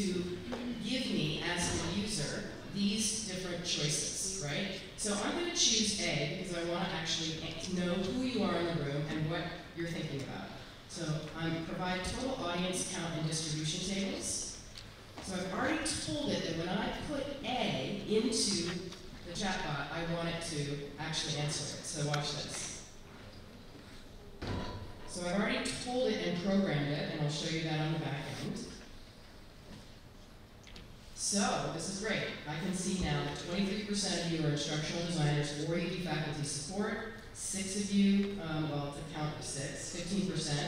to give me, as the user, these different choices, right? So I'm going to choose A because I want to actually know who you are in the room and what you're thinking about. So I provide total audience count and distribution tables. So I've already told it that when I put A into the chatbot, I want it to actually answer it. So watch this. So I've already told it and programmed it, and I'll show you that on the back end. So, this is great. I can see now that 23% of you are instructional designers or you do faculty support, six of you, um, well, it's a count of six, 15%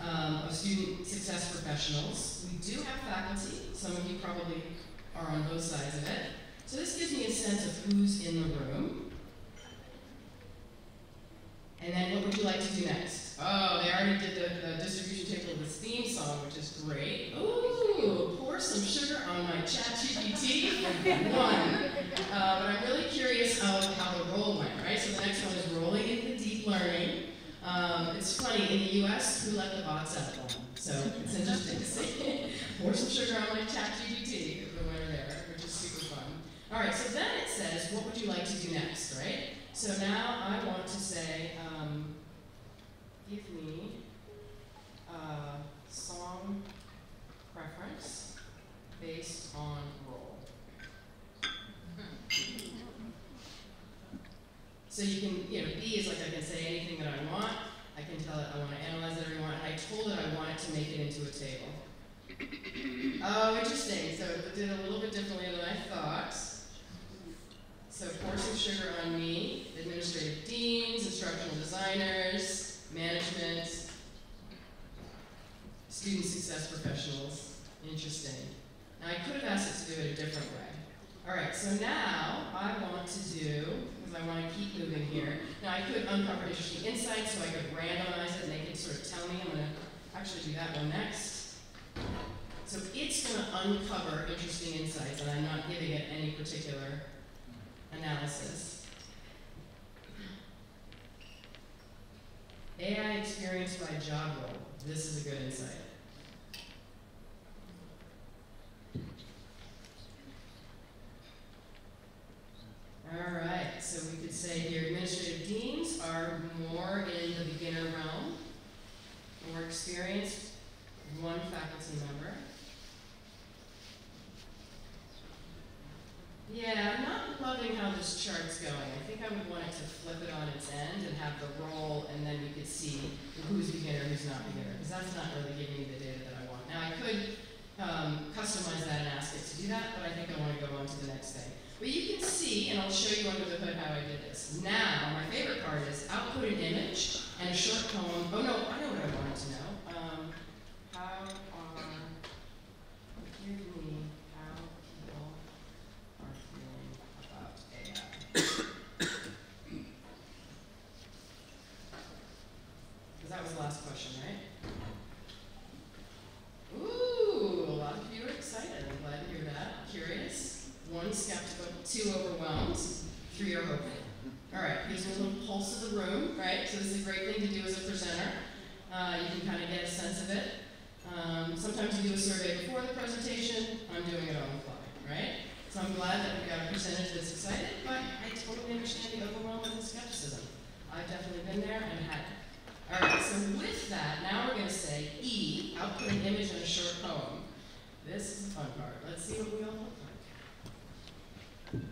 um, of student success professionals. We do have faculty. Some of you probably are on both sides of it. So this gives me a sense of who's in the room. And then what would you like to do next? Oh, they already did the, the distribution table of this theme song, which is great. Ooh, pour some sugar on my chat GPT. One. Uh, but I'm really curious how, how the roll went, right? So the next one is rolling into deep learning. Um, it's funny, in the US, who let the bots out one? So it's interesting to see. pour some sugar on my chat GPT, the winner there, which is super fun. All right, so then it says, what would you like to do next, right? So now I want to say, um, give me a song preference based on role. So you can, you know, B is like I can say anything that I want. I can tell it I want to analyze it or I want. And I told it I want it to make it into a table. oh, interesting. So it did a little bit differently than I thought. So some sugar on me, administrative deans, instructional designers, management, student success professionals. Interesting. Now I could have asked it to do it a different way. All right, so now I want to do, because I want to keep moving here, now I could uncover interesting insights, so I could randomize it and they could sort of tell me. I'm going to actually do that one next. So it's going to uncover interesting insights, and I'm not giving it any particular analysis. AI experience by job role. This is a good insight. All right, so we could say here administrative deans are more in the beginner realm, more experienced, one faculty member. Yeah, I'm not loving how this chart's going. I think I would want it to flip it on its end and have the role, and then you could see who's beginner, who's not beginner, because that's not really giving me the data that I want. Now, I could um, customize that and ask it to do that, but I think I want to go on to the next thing. But you can see, and I'll show you under the hood how I did this. Now, my favorite part is output an image and a short poem. Oh no, I know what I wanted to know. Um, how are, give me that was the last question, right? Ooh, a lot of you are excited. I'm glad to hear that. Curious. One skeptical, two overwhelmed, three are hopeful. All right, here's a little pulse of the room, right? So this is a great thing to do as a presenter. Uh, you can kind of get a sense of it. Um, sometimes you do a survey before the presentation. I'm doing it on the fly, right? So I'm glad that we got a percentage that's excited, but I totally understand the overwhelm and the skepticism. I've definitely been there and had it. All right, so with that, now we're going to say E, output an image in a short poem. This is the fun part. Let's see what we all look like.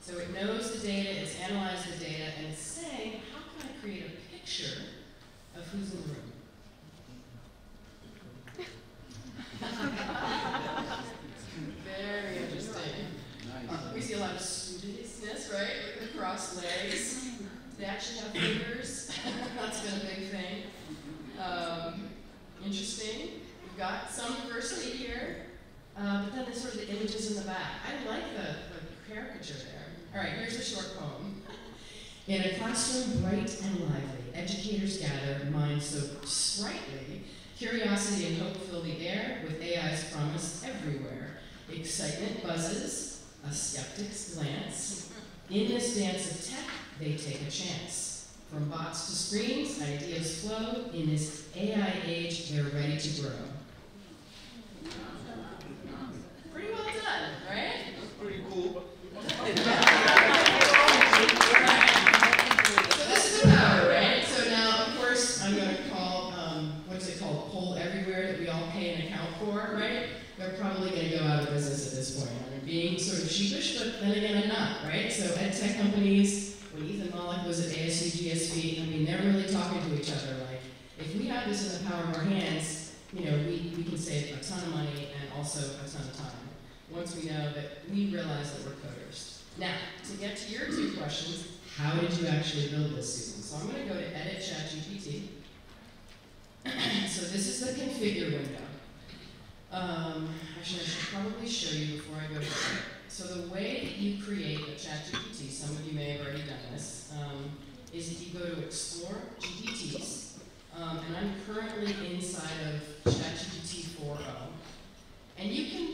So it knows the data, it's analyzed the data, and it's saying, how can I create a picture of who's in the room? Very interesting. Nice. We see a lot of studiousness, right? Look at the crossed legs. They actually have fingers. That's been a big thing. Um, interesting. We've got some diversity here. Uh, but then there's sort of the images in the back. I like the, the caricature there. All right, here's a short poem. In a classroom bright and lively, educators gather, minds so sprightly, curiosity and hope fill the air with AI's promise everywhere. Excitement buzzes, a skeptic's glance. In this dance of tech, they take a chance. From bots to screens, ideas flow. In this AI age, they're ready to grow. Yeah. Also a ton of time. Once we know that we realize that we're coders. Now, to get to your two questions, how did you actually build this, Susan? So I'm going to go to Edit ChatGPT. so this is the configure window. Um, actually, I should probably show you before I go to it. So the way that you create a ChatGPT, some of you may have already done this, um, is that you go to Explore GPTs, um, and I'm currently inside of ChatGPT 4.0, and you can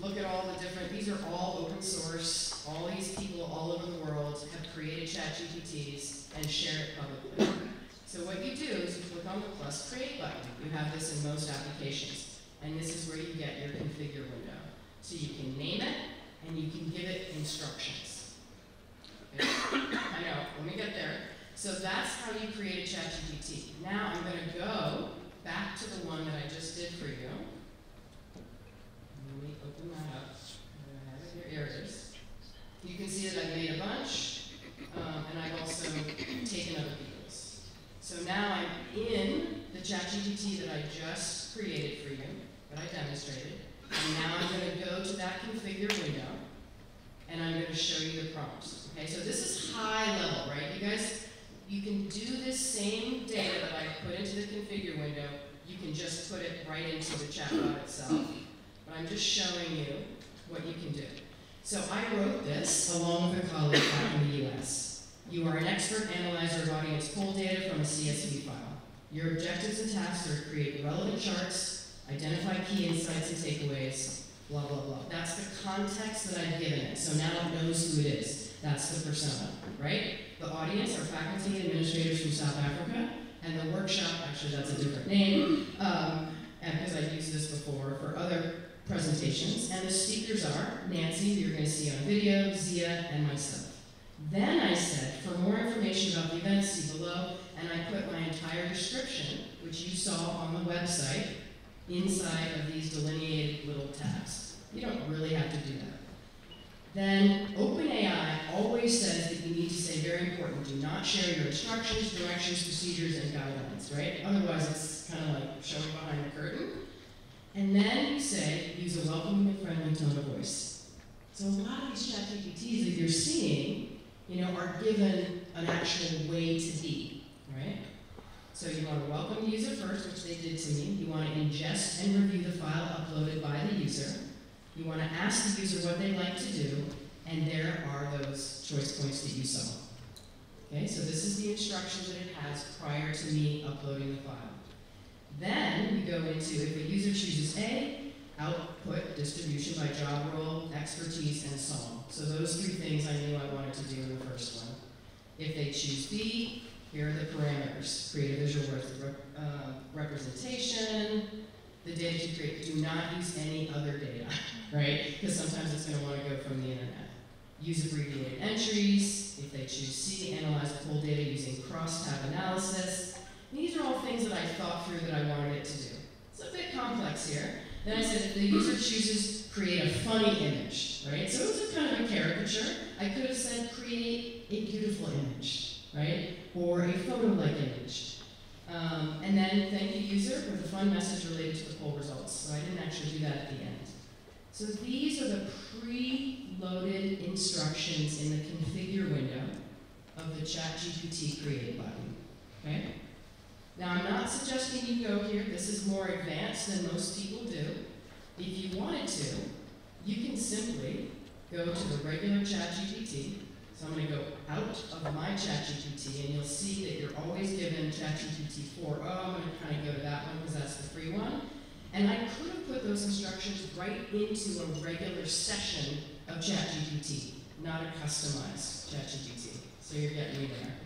look at all the different, these are all open source, all these people all over the world have created ChatGPTs and share it publicly. So what you do is you click on the plus create button. You have this in most applications. And this is where you get your configure window. So you can name it and you can give it instructions. Okay. I know, let me get there. So that's how you create a ChatGPT. Now I'm going to go back to the one that I just did for you. Open that up. Have it it is. You can see that I've made a bunch, um, and I've also taken other people's. So now I'm in the ChatGPT that I just created for you, that I demonstrated, and now I'm going to go to that configure window, and I'm going to show you the prompts. Okay, so this is high level, right? You guys, you can do this same data that I put into the configure window, you can just put it right into the chatbot itself. I'm just showing you what you can do. So I wrote this along with a colleague back in the US. You are an expert analyzer of audience poll data from a CSV file. Your objectives and tasks are to create relevant charts, identify key insights and takeaways, blah, blah, blah. That's the context that I've given it. So now it knows who it is. That's the persona, right? The audience are faculty and administrators from South Africa, and the workshop, actually that's a different name, um, because I've used this before for other presentations, and the speakers are Nancy, who you're going to see on video, Zia, and myself. Then I said, for more information about the event, see below, and I put my entire description, which you saw on the website, inside of these delineated little tabs. You don't really have to do that. Then OpenAI always says that you need to say very important, do not share your instructions, directions, procedures, and guidelines, right? Otherwise it's kind of like showing behind the curtain. And then you say, use a welcoming and friendly tone of voice. So a lot of these chat GPTs that you're seeing, you know, are given an actual way to be, right? So you want to welcome the user first, which they did to me. You want to ingest and review the file uploaded by the user. You want to ask the user what they'd like to do, and there are those choice points that you saw. Okay, so this is the instructions that it has prior to me uploading the file. Then we go into, if the user chooses A, output, distribution by job role, expertise, and song. So those three things I knew I wanted to do in the first one. If they choose B, here are the parameters. Create a visual uh, representation, the data you create. Do not use any other data, right? Because sometimes it's going to want to go from the internet. Use abbreviated entries. If they choose C, analyze poll data using cross-tab analysis. These are all things that I thought through that I wanted it to do. It's a bit complex here. Then I said the user chooses create a funny image, right? So it was a kind of a caricature. I could have said create a beautiful image, right? Or a photo-like image. Um, and then thank the user with a fun message related to the poll results. So I didn't actually do that at the end. So these are the pre-loaded instructions in the configure window of the ChatGPT create button. Okay? Now I'm not suggesting you go here, this is more advanced than most people do. If you wanted to, you can simply go to the regular ChatGPT. So I'm going to go out of my ChatGPT and you'll see that you're always given ChatGPT 4.0. I'm going to kind of go to that one because that's the free one. And I could have put those instructions right into a regular session of ChatGPT, not a customized ChatGPT. So you're getting me there?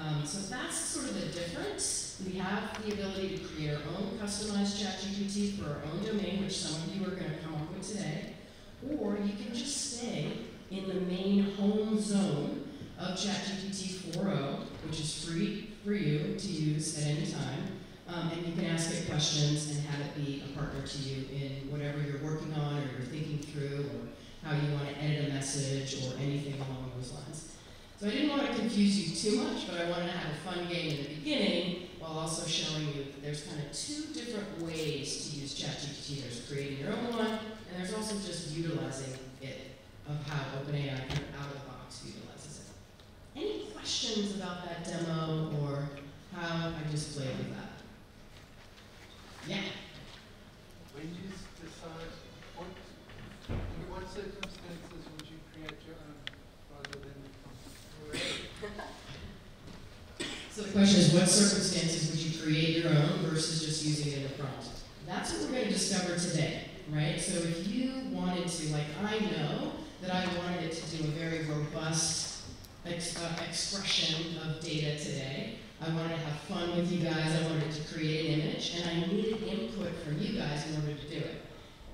Um, so that's sort of the difference. We have the ability to create our own customized ChatGPT for our own domain, which some of you are going to come up with today. Or you can just stay in the main home zone of ChatGPT 4.0, which is free for you to use at any time. Um, and you can ask it questions and have it be a partner to you in whatever you're working on or you're thinking through or how you want to edit a message or anything along those lines. So I didn't want to confuse you too much, but I wanted to have a fun game in the beginning while also showing you that there's kind of two different ways to use ChatGPT. There's creating your own one, and there's also just utilizing it of how OpenAI kind of out of the box utilizes it. Any questions about that demo or how I just played with that? Yeah. When you decide, what, under what circumstances would you create your own rather than So the question is, what circumstances would you create your own versus just using it in a prompt? That's what we're going to discover today, right? So if you wanted to, like I know that I wanted it to do a very robust ex uh, expression of data today. I wanted to have fun with you guys. I wanted to create an image, and I needed input from you guys in order to do it.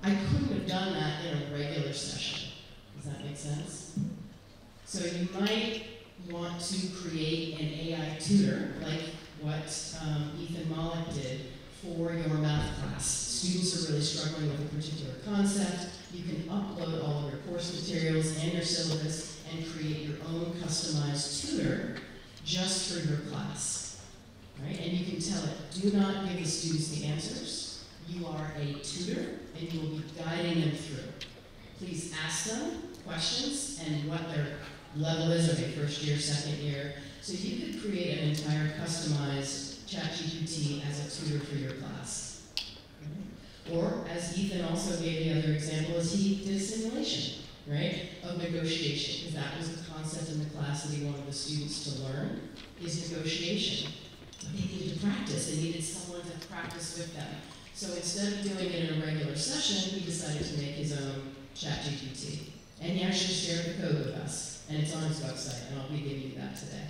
I couldn't have done that in a regular session. Does that make sense? So you might want to create an AI tutor, like what um, Ethan Mollick did for your math class. Students are really struggling with a particular concept. You can upload all of your course materials and your syllabus and create your own customized tutor just for your class. Right? And you can tell it, do not give the students the answers. You are a tutor and you will be guiding them through. Please ask them questions and what their level is, they first year, second year? So you could create an entire customized ChatGPT as a tutor for your class. Or, as Ethan also gave the other example, is he did a simulation, right, of negotiation, because that was the concept in the class that he wanted the students to learn, is negotiation. But they needed to practice, they needed someone to practice with them. So instead of doing it in a regular session, he decided to make his own ChatGPT. And he actually shared the code with us, and it's on his website, and I'll be giving you that today.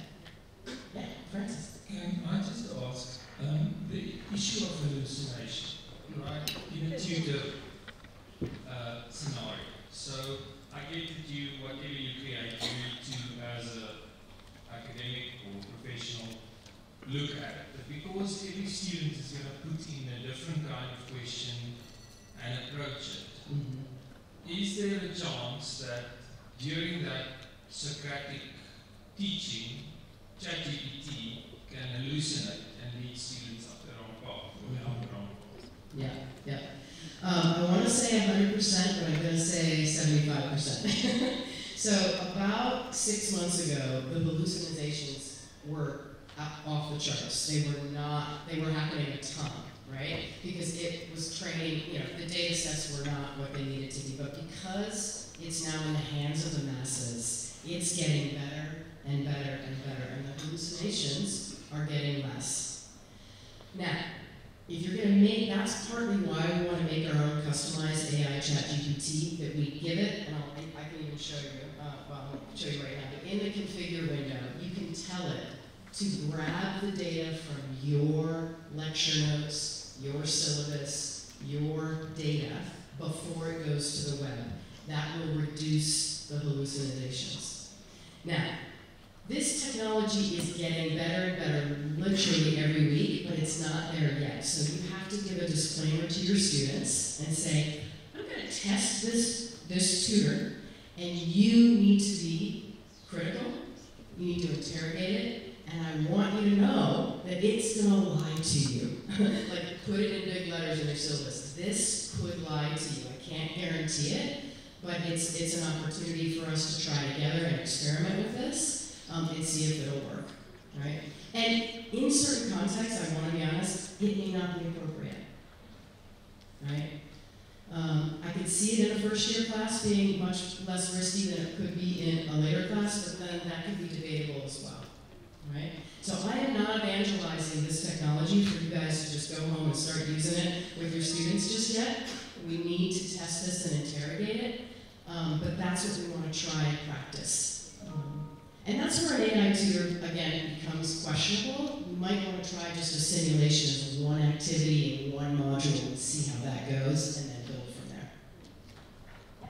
Yeah, Francis. Can I just ask, um, the issue of hallucination, right, in a tutor uh, scenario. So I get that you, whatever you create, you need to, as an academic or professional, look at it. But because every student is going to put in a different kind of question and approach it, Mm-hmm. is there a chance that during that Socratic teaching, ChatGPT can hallucinate and lead students up the wrong path or the wrong path? Yeah, yeah. Um, I want to say 100%, but I'm going to say 75%. so about six months ago, the hallucinations were off the charts. They were not, they were happening a ton, right? Because it was training, you know, the data sets were not what they needed to be. But because it's now in the hands of the masses, it's getting better and better and better. And the hallucinations are getting less. Now, if you're going to make, that's partly why we want to make our own customized AI chat GPT that we give it, and I'll, I can even show you, uh, well, I'll show you right now, in the configure window, you can tell it to grab the data from your lecture notes, your syllabus, your data before it goes to the web. That will reduce the hallucinations. Now, this technology is getting better and better literally every week, but it's not there yet. So you have to give a disclaimer to your students and say, I'm going to test this, this tutor, and you need to be critical, you need to interrogate it, and I want you to know that it's going to lie to you. like, put it in big letters in your syllabus. This could lie to you. I can't guarantee it, but it's, it's an opportunity for us to try together and experiment with this um, and see if it'll work, right? And in certain contexts, I want to be honest, it may not be appropriate, right? Um, I could see it in a first year class being much less risky than it could be in a later class, but then that could be debatable as well, right? So I am not evangelizing this technology for you guys to just go home and start using it with your students just yet. We need to test this and interrogate it, um, but that's what we want to try and practice. Um, and that's where an AI tutor, again, becomes questionable. You might want to try just a simulation of one activity in one module and see how that goes, and then build from there. Um,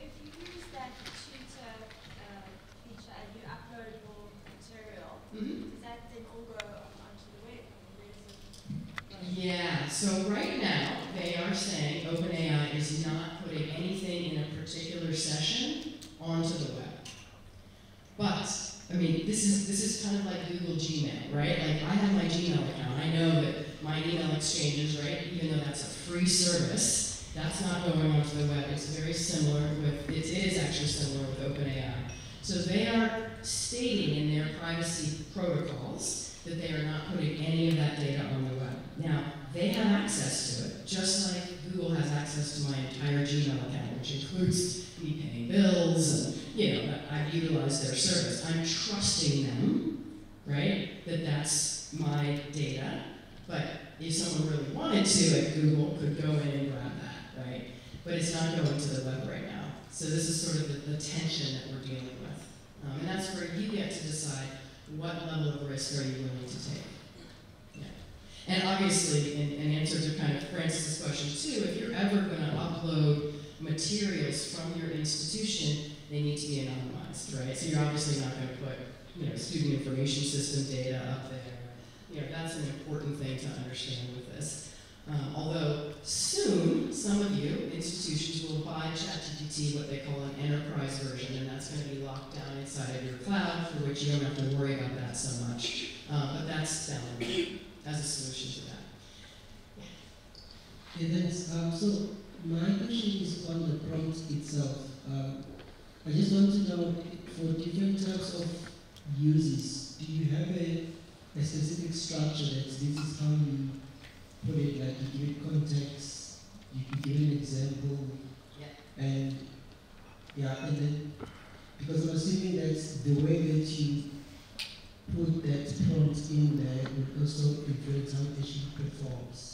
if you use that tutor uh, feature and you upload your material, does that then all go onto the web? Or where does it- Yeah, so right now, they are saying OpenAI is not putting anything in a particular session onto the web. this is this is kind of like Google Gmail, right? Like I have my Gmail account. I know that my email exchanges, right? Even though that's a free service, that's not going onto the web. It's very similar with it, it is actually similar with OpenAI. So they are stating in their privacy protocols that they are not putting any of that data on the web. Now, they have access to it, just like Google has access to my entire Gmail account, which includes me paying bills and, you know, I've utilized their service. I'm trusting them, right, that that's my data. But if someone really wanted to at Google, could go in and grab that, right? But it's not going to the web right now. So this is sort of the, the tension that we're dealing with. Um, and that's where you get to decide what level of risk are you willing to take. Yeah. And obviously, in, in answer to kind of Francis's question too, if you're ever going to upload materials from your institution, they need to be anonymized, right? So you're obviously not going to put, you know, student information system data up there. You know, that's an important thing to understand with this. Um, although soon, some of you, institutions, will buy ChatGPT, what they call an enterprise version, and that's going to be locked down inside of your cloud, for which you don't have to worry about that so much. Um, but that's down as a solution to that. Yeah, thanks. Um, so my question is on the prompt itself. Um, I just want to know for different types of uses, do you have a, a specific structure that this is how you put it, like you give it context, you, give an example, Yeah. and yeah, and then because I'm assuming that the way that you put that prompt in there will also influence how the machine performs.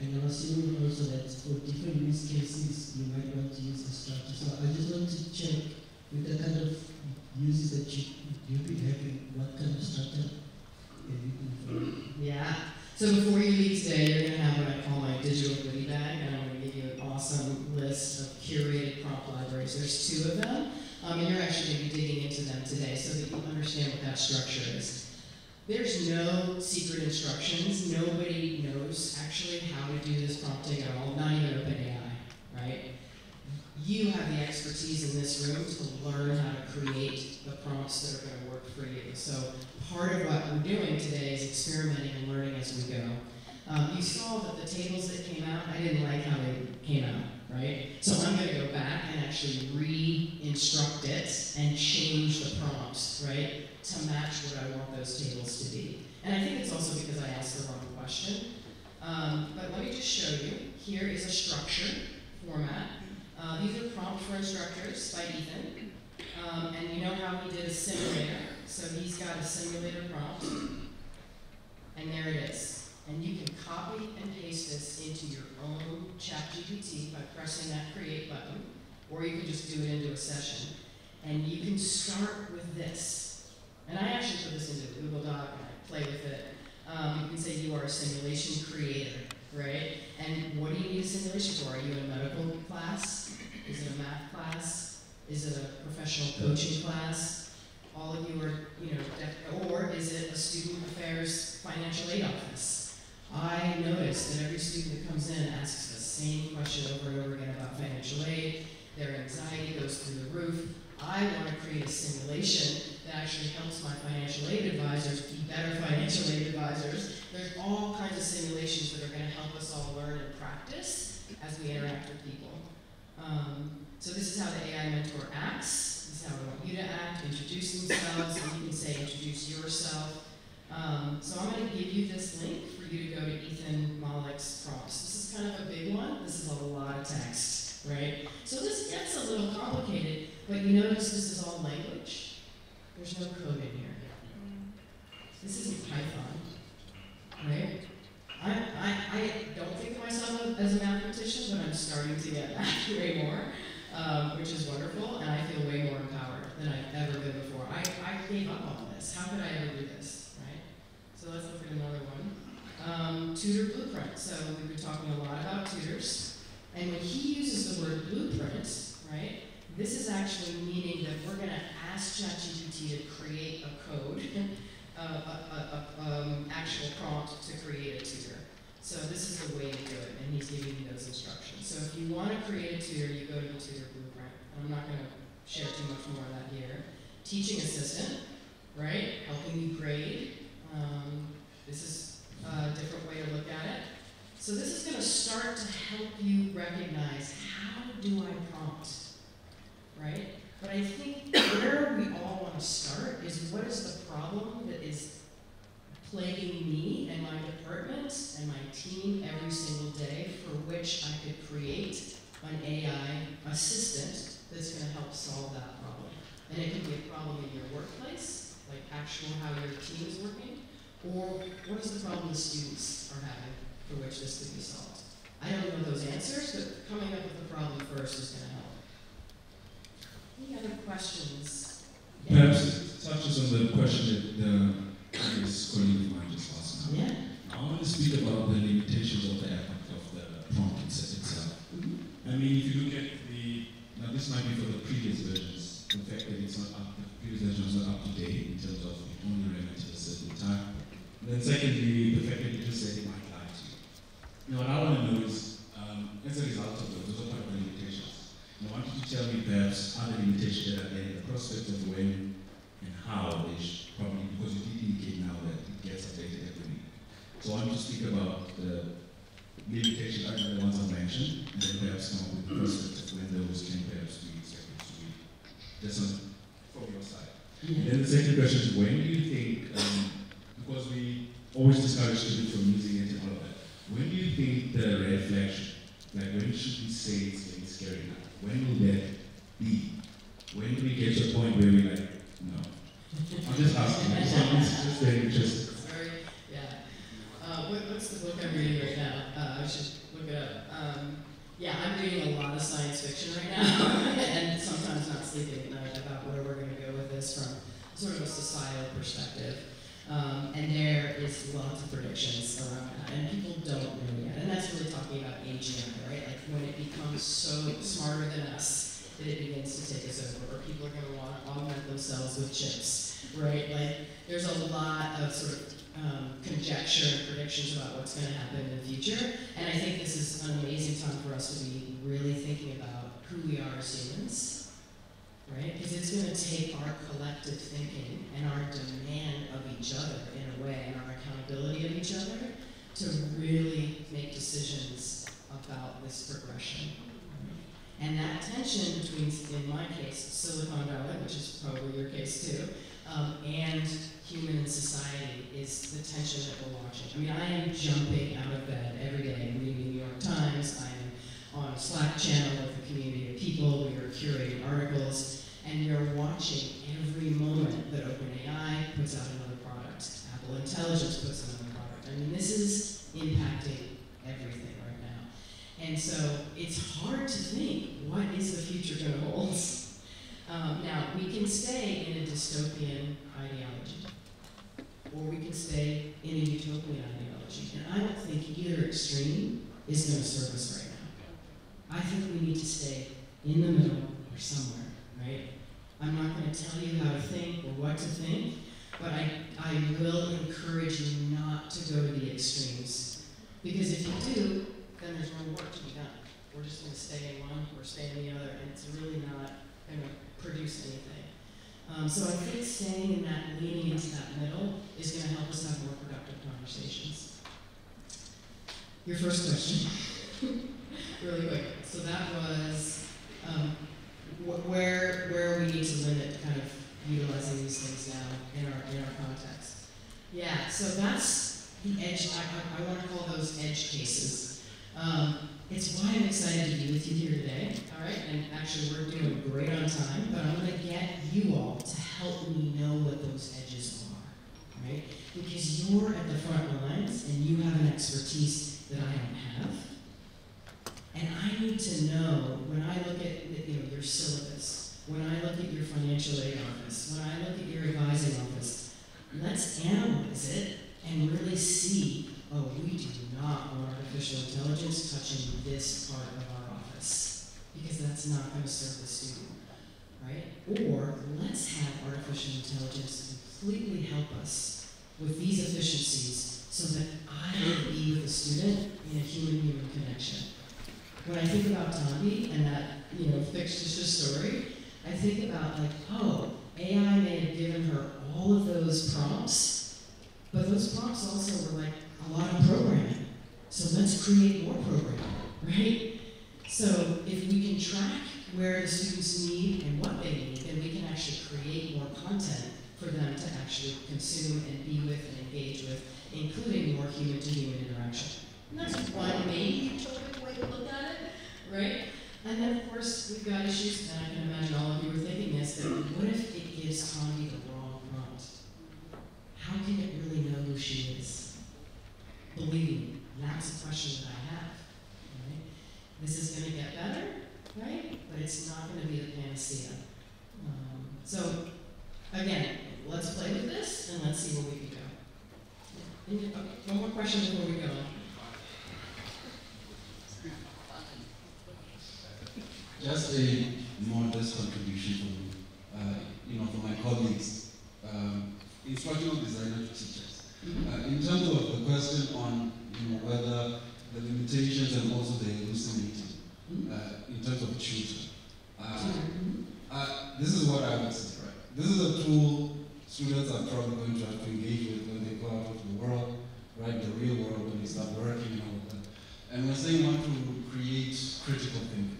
And I'm assuming also that for different use cases you might want to use a structure. So I just want to check with the kind of uses that you you've been having, what kind of structure? Yeah. So before you leave today, you're going to have what I call my digital goodie bag, and I'm going to give you an awesome list of curated prompt libraries. There's two of them, um, and you're actually going to be digging into them today so that you understand what that structure is. There's no secret instructions. Nobody knows actually how to do this prompting at all, not even OpenAI, right? You have the expertise in this room to learn how to create the prompts that are going to work for you. So part of what we're doing today is experimenting and learning as we go. Um, you saw that the tables that came out, I didn't like how they came out, right? So I'm going to go back and actually re-instruct it and change the prompts, right, to match what I want those tables to be. And I think it's also because I asked the wrong question. Um, but let me just show you. Here is a structure format. Uh, these are prompts for instructors by Ethan. Um, and you know how he did a simulator? So he's got a simulator prompt. And there it is. And you can copy and paste this into your own ChatGPT by pressing that create button, or you can just do it into a session. And you can start with this. And I actually put this into a Google Doc and I play with it. Um, you can say you are a simulation creator, right? And what do you need a simulation for? Are you in a medical class? Is it a math class? Is it a professional coaching class? All of you are, you know, or is it a student affairs financial aid office? I noticed that every student that comes in asks the same question over and over again about financial aid. Their anxiety goes through the roof. I want to create a simulation actually helps my financial aid advisors be better financial aid advisors. There's all kinds of simulations that are going to help us all learn and practice as we interact with people. Um, so this is how the AI mentor acts. This is how I want you to act, introduce themselves, and you can say introduce yourself. Um, so I'm going to give you this link for you to go to Ethan Mollick's prompts. This is kind of a big one. This is a lot of text, right? So this gets a little complicated, but you notice this is all language. There's no code in here. This isn't Python, right? I, I, I don't think of myself as a mathematician, but I'm starting to get that way more, um, which is wonderful, and I feel way more empowered than I've ever been before. I, I gave up on this. How could I ever do this, right? So let's look at another one. Um, tutor blueprint. So we've been talking a lot about tutors, and when he uses the word blueprint, right, this is actually meaning that we're going to ask ChatGPT to create a code, a, a, a um, actual prompt to create a tutor. So this is the way to do it, and he's giving you those instructions. So if you want to create a tutor, you go to the tutor blueprint. I'm not going to share too much more of that here. Teaching assistant. right? Helping you grade. Um, this is a different way to look at it. So this is going to start to help you recognize how do I prompt, right? But I think where we all want to start is what is the problem that is plaguing me and my department and my team every single day for which I could create an AI assistant that's going to help solve that problem. And it could be a problem in your workplace, like actual how your team is working, or what is the problem the students are having for which this could be solved. I don't know those answers, but coming up with the problem first is going to. Any other questions? Perhaps it touches on the question that the previous colleague of mine just asked now. Yeah? I want to speak about the limitations of the app, of the prompt itself. Mhm. I mean, if you look at the, now this might be for the previous versions, the fact that it's not up, the previous version is not up to date in terms of it only ran at a certain time. And then secondly, the fact that you just said it might lie to you. Now what I want to know is, um, as a result of those, those are part of the limitations. And I want you to tell me perhaps other limitations that are there the prospect of when and how they should probably, because you did indicate now that it gets updated every week. So I want you to speak about the limitations, like the ones I mentioned, and then perhaps come up with the prospect of when those can perhaps be expected to be, just on, from your side. And then the second question is, when do you think, um, because we always discourage students from using it and all of that, when do you think the red flag like when should we say it's getting scary? When will that be? When do we get to a point where we're like, no? I'm just asking, one is just very. Sorry, yeah. Uh, what, what's the book I'm reading right now? Uh, I should look it up. Um, yeah, I'm reading a lot of science fiction right now, and sometimes not sleeping at night about where we're going to go with this from sort of a societal perspective. Um, and there is lots of predictions around that, and people don't know yet. And that's really talking about aging, right? Like when it becomes so smarter than us that it begins to take us over, or people are going to want to augment themselves with chips, right? Like there's a lot of sort of um, conjecture and predictions about what's going to happen in the future. And I think this is an amazing time for us to be really thinking about who we are as humans, right? Because it's going to take our collective thinking and our demand of each other in a way, and our accountability of each other to really make decisions about this progression. And that tension between, in my case, Silicon Valley, which is probably your case too, um, and human society is the tension that we're watching. I mean, I am jumping out of bed every day reading the New York Times. I am on a Slack channel with a community of people. We are curating articles, and we are watching every moment that OpenAI puts out another product, Apple Intelligence puts out another product. I mean, this is impacting everything right now. And so it's hard to think what is the future going to hold. Um, now, we can stay in a dystopian ideology, or we can stay in a utopian ideology. And I don't think either extreme is going to serve us right. I think we need to stay in the middle or somewhere, right? I'm not going to tell you how to think or what to think, but I, I will encourage you not to go to the extremes. Because if you do, then there's no work to be done. We're just going to stay in one or stay in the other, and it's really not going to produce anything. Um, so I think staying in that, leaning into that middle is going to help us have more productive conversations. Your first question, really quick. So that was um, wh- where where we need to limit kind of utilizing these things now in our in our context. Yeah. So that's the edge. I, I, I want to call those edge cases. Um, it's why I'm excited to be with you here today, all right? And actually, we're doing great on time, but I'm going to get you all to help me know what those edges are, right? Because you're at the front lines and you have an expertise that I don't have. And I need to know when I look at you know, your syllabus, when I look at your financial aid office, when I look at your advising office, let's analyze it and really see oh, we do not want artificial intelligence touching this part of our office because that's not going to serve the student, right? Or let's have artificial intelligence completely help us with these efficiencies so that I can be with the student in a human-human connection. When I think about Tanvi and that, you know, fictitious story, I think about like, oh, AI may have given her all of those prompts, But those prompts also were like a lot of programming. So let's create more programming, right? So if we can track where the students need and what they need, then we can actually create more content for them to actually consume and be with and engage with, including more human-to-human interaction. And that's one maybe utopic look at it, right? And then, of course, we've got issues, and I can imagine all of you were thinking this, that what if it gives Condi the wrong prompt? How can it really know who she is? Believe me, that's a question that I have, right? This is gonna get better, right? But it's not gonna be the panacea. Um, so, again, let's play with this and let's see where we can go. Okay, One more question before we go. Just a modest contribution from, uh, you know, from my colleagues, um, instructional designer to teachers. Uh, in terms of the question on, you know, whether the limitations and also the hallucinating, uh, in terms of tutor. Uh, uh, this is what I would say, right? This is a tool students are probably going to have to engage with when they go out into the world, right? The real world when they start working and all of that. And we're saying we want to create critical right?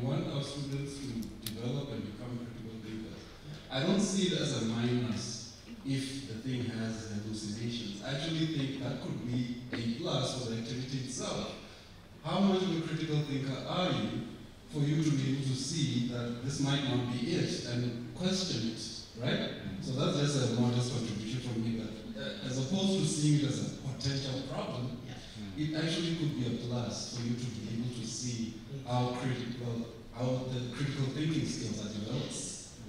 We want our students to develop and become critical thinkers. I don't see it as a minus if the thing has hallucinations. I actually think that could be a plus for the activity itself. How much of a critical thinker are you for you to be able to see that this might not be it and question it, right? So that's just a modest contribution from me, but uh, as opposed to seeing it as a potential problem, it actually could be a plus for you to be able to see how critical, how the critical thinking skills are developed.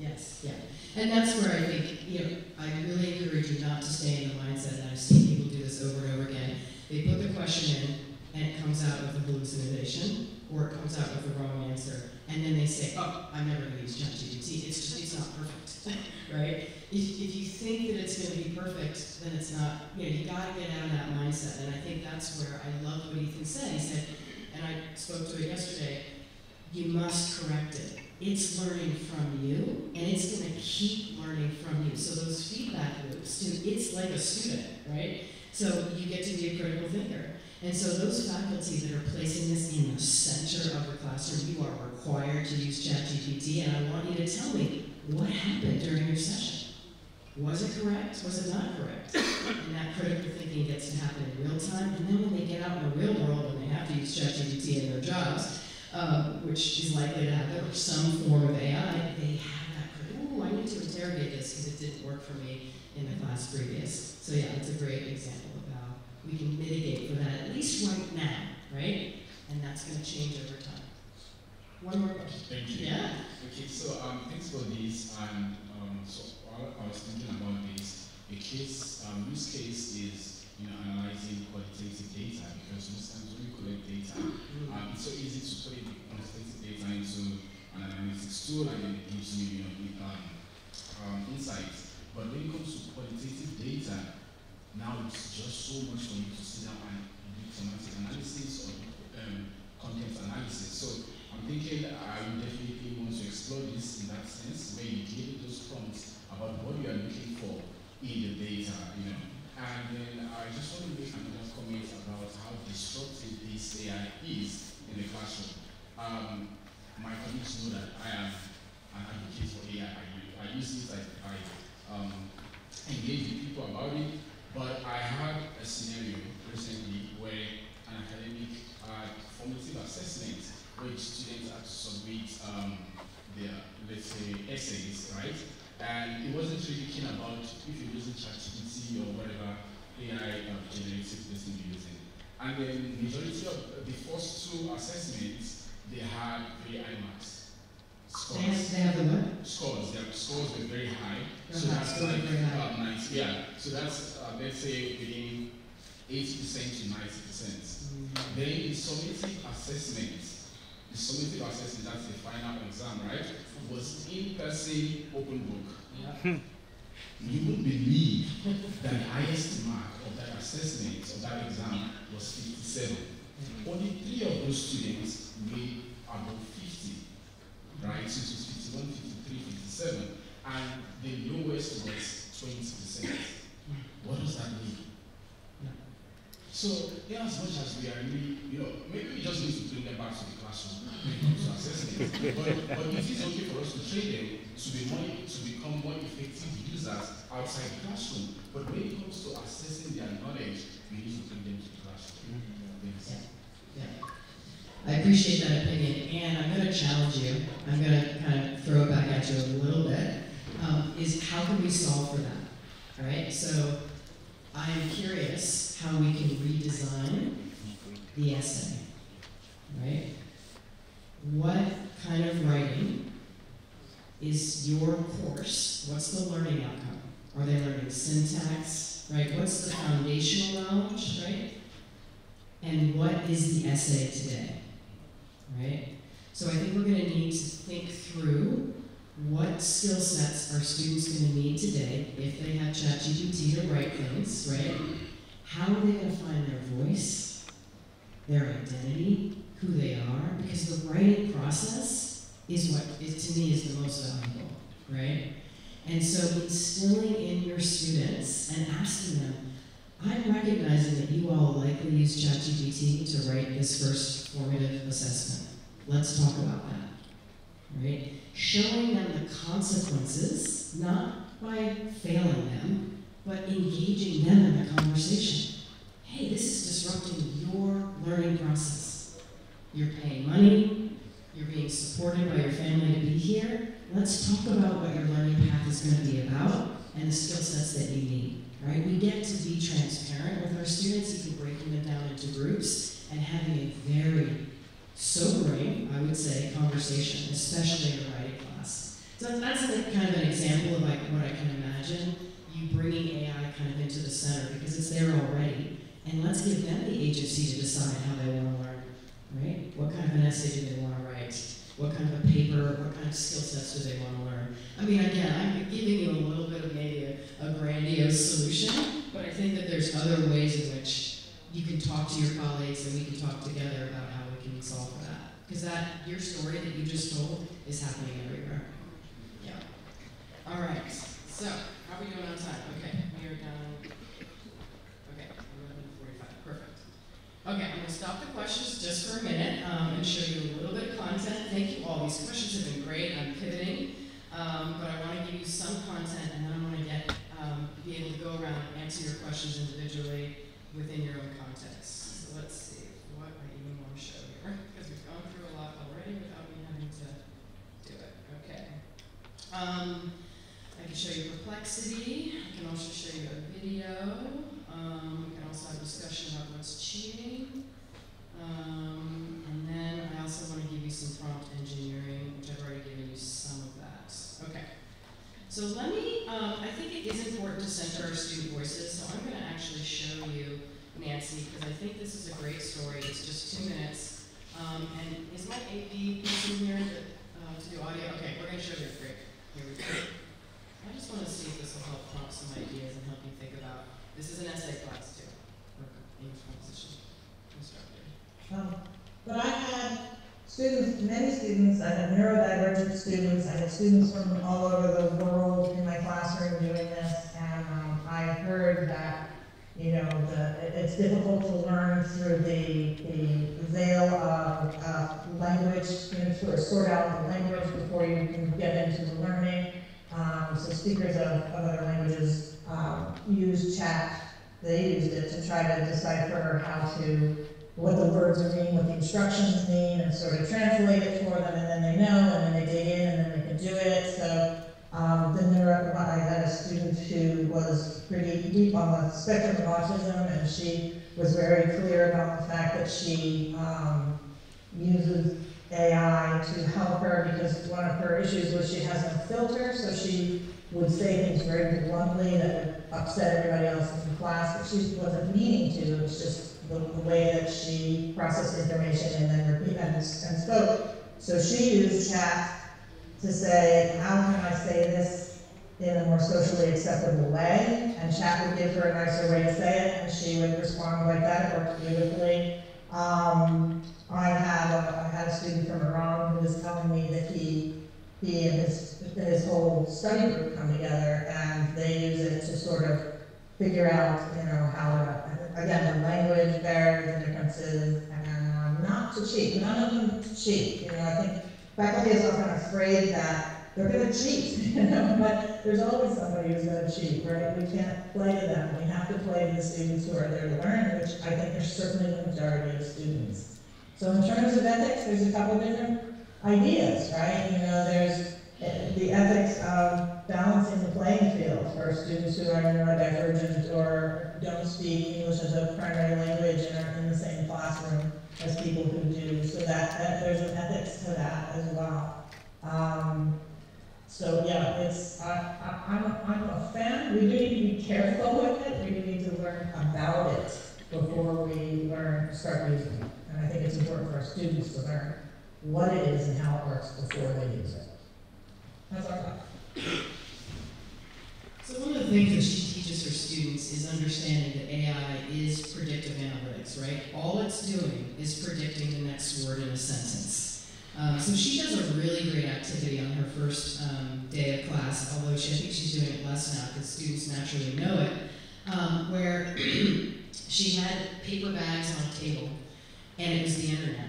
Yes, yeah. And that's where I think, you know, I really encourage you not to stay in the mindset, and I've seen people do this over and over again. They put the question in, and it comes out with a hallucination, or it comes out with the wrong answer, and then they say, oh, I'm never going to use ChatGPT. It's just, it's not perfect, right? If, if you think that it's going to be perfect, then it's not, you know, you got to get out of that mindset. And I think that's where I love what Ethan said. He said, and I spoke to it yesterday, you must correct it. It's learning from you, and it's going to keep learning from you. So those feedback loops, too, it's like a student, right? So you get to be a critical thinker. And so those faculty that are placing this in the center of the classroom, you are required to use ChatGPT, and I want you to tell me what happened during your session. Was it correct? Was it not correct? And that critical thinking gets to happen in real time, and then when they get out in the real world and they have to use ChatGPT in their jobs, um, which is likely to happen, or some form of AI, they have that ooh, I need to interrogate this because it didn't work for me in the class previous. So yeah, it's a great example of how we can mitigate for that, at least right now, right? And that's going to change over time. One more question. Thank you. Yeah. Okay, so um, thanks for this. And um, so while I was thinking about this, a case, um, use case is you know analyzing qualitative data because most times when you collect data, um, it's so easy to put in quantitative data into an analytics tool and it gives you you know um, um, insights. But when it comes to qualitative data, now it's just so much for you to sit down and do semantic analysis or um, content analysis. So I'm thinking I would definitely want to explore this in that sense, where you give those prompts about what you are looking for in the data, you know. And then I just want to make another comment about how disruptive this AI is classroom. Um, my colleagues know that I am an advocate for AI. I, I use it, I, I um, engage with people about it, but I had a scenario recently where an academic formative assessment which students had to submit um, their, let's say, essays, right? And it wasn't really keen about if you're using ChatGPT or whatever AI uh, generative person you're using. And then majority of the first two assessments, they had very high marks. They have, they have the what? Scores, their scores were very high. Their so that's were like very high. um, 90, yeah. So that's, uh, let's say, within 80% to 90%. Then the summative assessment, the summative assessment, that's the final exam, right, was in-person open book. You would believe that the highest mark of that assessment, of that exam, was 57. Only three of those students made above 50, right? So it was 51, 53, 57, and the lowest was 20%. What does that mean? So, yeah, as much as we are really, you know, maybe we just need to bring them back to the classroom when it comes to assessment. But, but it is okay for us to train them to be more, to become more effective users outside the classroom. But when it comes to assessing their knowledge, we need to bring them to the classroom. Thanks. Yeah. I appreciate that opinion, and I'm going to challenge you. I'm going to kind of throw it back at you a little bit. Um, is how can we solve for that? All right. So I'm curious how we can redesign the essay. Right. What kind of writing is your course? What's the learning outcome? Are they learning syntax? Right. What's the foundational knowledge? Right. And what is the essay today? right? So I think we're going to need to think through what skill sets are students going to need today if they have ChatGPT to write things, right? How are they going to find their voice, their identity, who they are? Because the writing process is what, is, to me, is the most valuable, right? And so instilling in your students and asking them, I'm recognizing that you all likely use ChatGPT to write this first formative assessment. Let's talk about that. Right? Showing them the consequences, not by failing them, but engaging them in the conversation. Hey, this is disrupting your learning process. You're paying money, you're being supported by your family to be here. Let's talk about what your learning path is going to be about and the skill sets that you need right? We get to be transparent with our students, even breaking them down into groups and having a very sobering, I would say, conversation, especially in a writing class. So that's kind of an example of like what I can imagine you bringing AI kind of into the center because it's there already. And let's give them the agency to decide how they want to learn, right? What kind of an essay do they want? What kind of a paper, what kind of skill sets do they want to learn? I mean, again, I'm giving you a little bit of maybe a, a grandiose solution, but I think that there's other ways in which you can talk to your colleagues and we can talk together about how we can solve for that. Because that, your story that you just told is happening everywhere. Yeah. All right. So, how are we doing on time? Okay, we are done. Okay, 11:45. Perfect. Okay, I'm going to stop the questions just for a minute um, and show you a little bit of content. Thank you all. These questions have been great. I'm pivoting, um, but I want to give you some content, and then I want to get um, be able to go around and answer your questions individually within your own context. So let's see what I even want to show here because we've gone through a lot already without me having to do it. Okay. Um, I can show you perplexity. I can also show you a video. Um, we can also have a discussion about what's cheating. Um, and then I also want to give you some prompt engineering, which I've already given you some of that. Okay. So let me, um, I think it is important to center our student voices, so I'm going to actually show you Nancy, because I think this is a great story. It's just two minutes. Um, and is my AD person here to, uh, to do audio? Okay, we're going to show you. Great. Here we go. I just want to see if this will help prompt some ideas and help you think about. This is an essay class too, for English composition instructor. Um, but I had students, many students, I had neurodivergent students, students from all over the world in my classroom doing this, and um, I heard that, you know, the, it's difficult to learn through the, the veil of, uh, language, you know, sort of sort out the language before you can get into the learning. Um, so speakers of, of other languages, um, use chat, they used it to try to decipher how to what the words are mean, what the instructions mean, and sort of translate it for them, and then they know, and then they dig in, and then they do it. So um, the neuro, I had a student who was pretty deep on the spectrum of autism, and she was very clear about the fact that she um, uses AI to help her because one of her issues was she has no filter, so she would say things very bluntly that would upset everybody else in the class, but she wasn't meaning to. It was just the, the way that she processed information and then repeat and, and spoke. So she used chat to say, how can I say this in a more socially acceptable way? And chat would give her a nicer way to say it, and she would respond like that. It worked beautifully. Um, I had a, I had a student from Iran who was telling me that he he and his his whole study group come together and they use it to sort of figure out, you know, how to, again, the language, barriers, the differences, and um, not to cheat, none of them cheat, you know, I think faculty is often afraid that they're gonna cheat, you know, but there's always somebody who's gonna cheat, right? We can't play to them, we have to play to the students who are there to learn, which I think are certainly the majority of students. So in terms of ethics, there's a couple different ideas, right? You know, there's uh, the ethics of balancing the playing field for students who are neurodivergent or don't speak English as a primary language and are in the same classroom as people who do. So that, that there's an ethics to that as well. Um, so yeah, it's I, I, I'm, a, I'm a fan. We do need to be careful with it. We need to learn about it before we learn start using it. And I think it's important for our students to learn what it is and how it works before they use it. That's our thought. So one of the things that she students is understanding that AI is predictive analytics, right? All it's doing is predicting the next word in a sentence. Um, so she does a really great activity on her first um, day of class, although she, I think she's doing it less now because students naturally know it, um, where she had paper bags on a table, and it was the internet.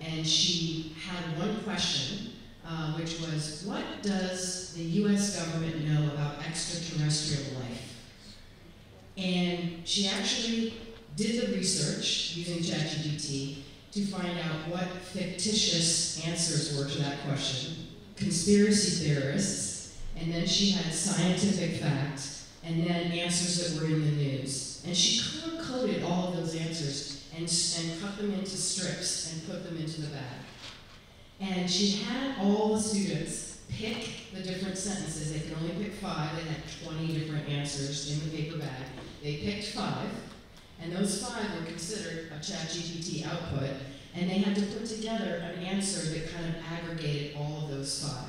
And she had one question uh, which was, what does the U.S. government know about extraterrestrial life? And she actually did the research using ChatGPT to find out what fictitious answers were to that question, conspiracy theorists, and then she had scientific fact, and then answers that were in the news. And she color-coded all of those answers and, and cut them into strips and put them into the bag. And she had all the students pick the different sentences. They could only pick five. They had 20 different answers in the paper bag. They picked five, and those five were considered a ChatGPT output, and they had to put together an answer that kind of aggregated all of those five.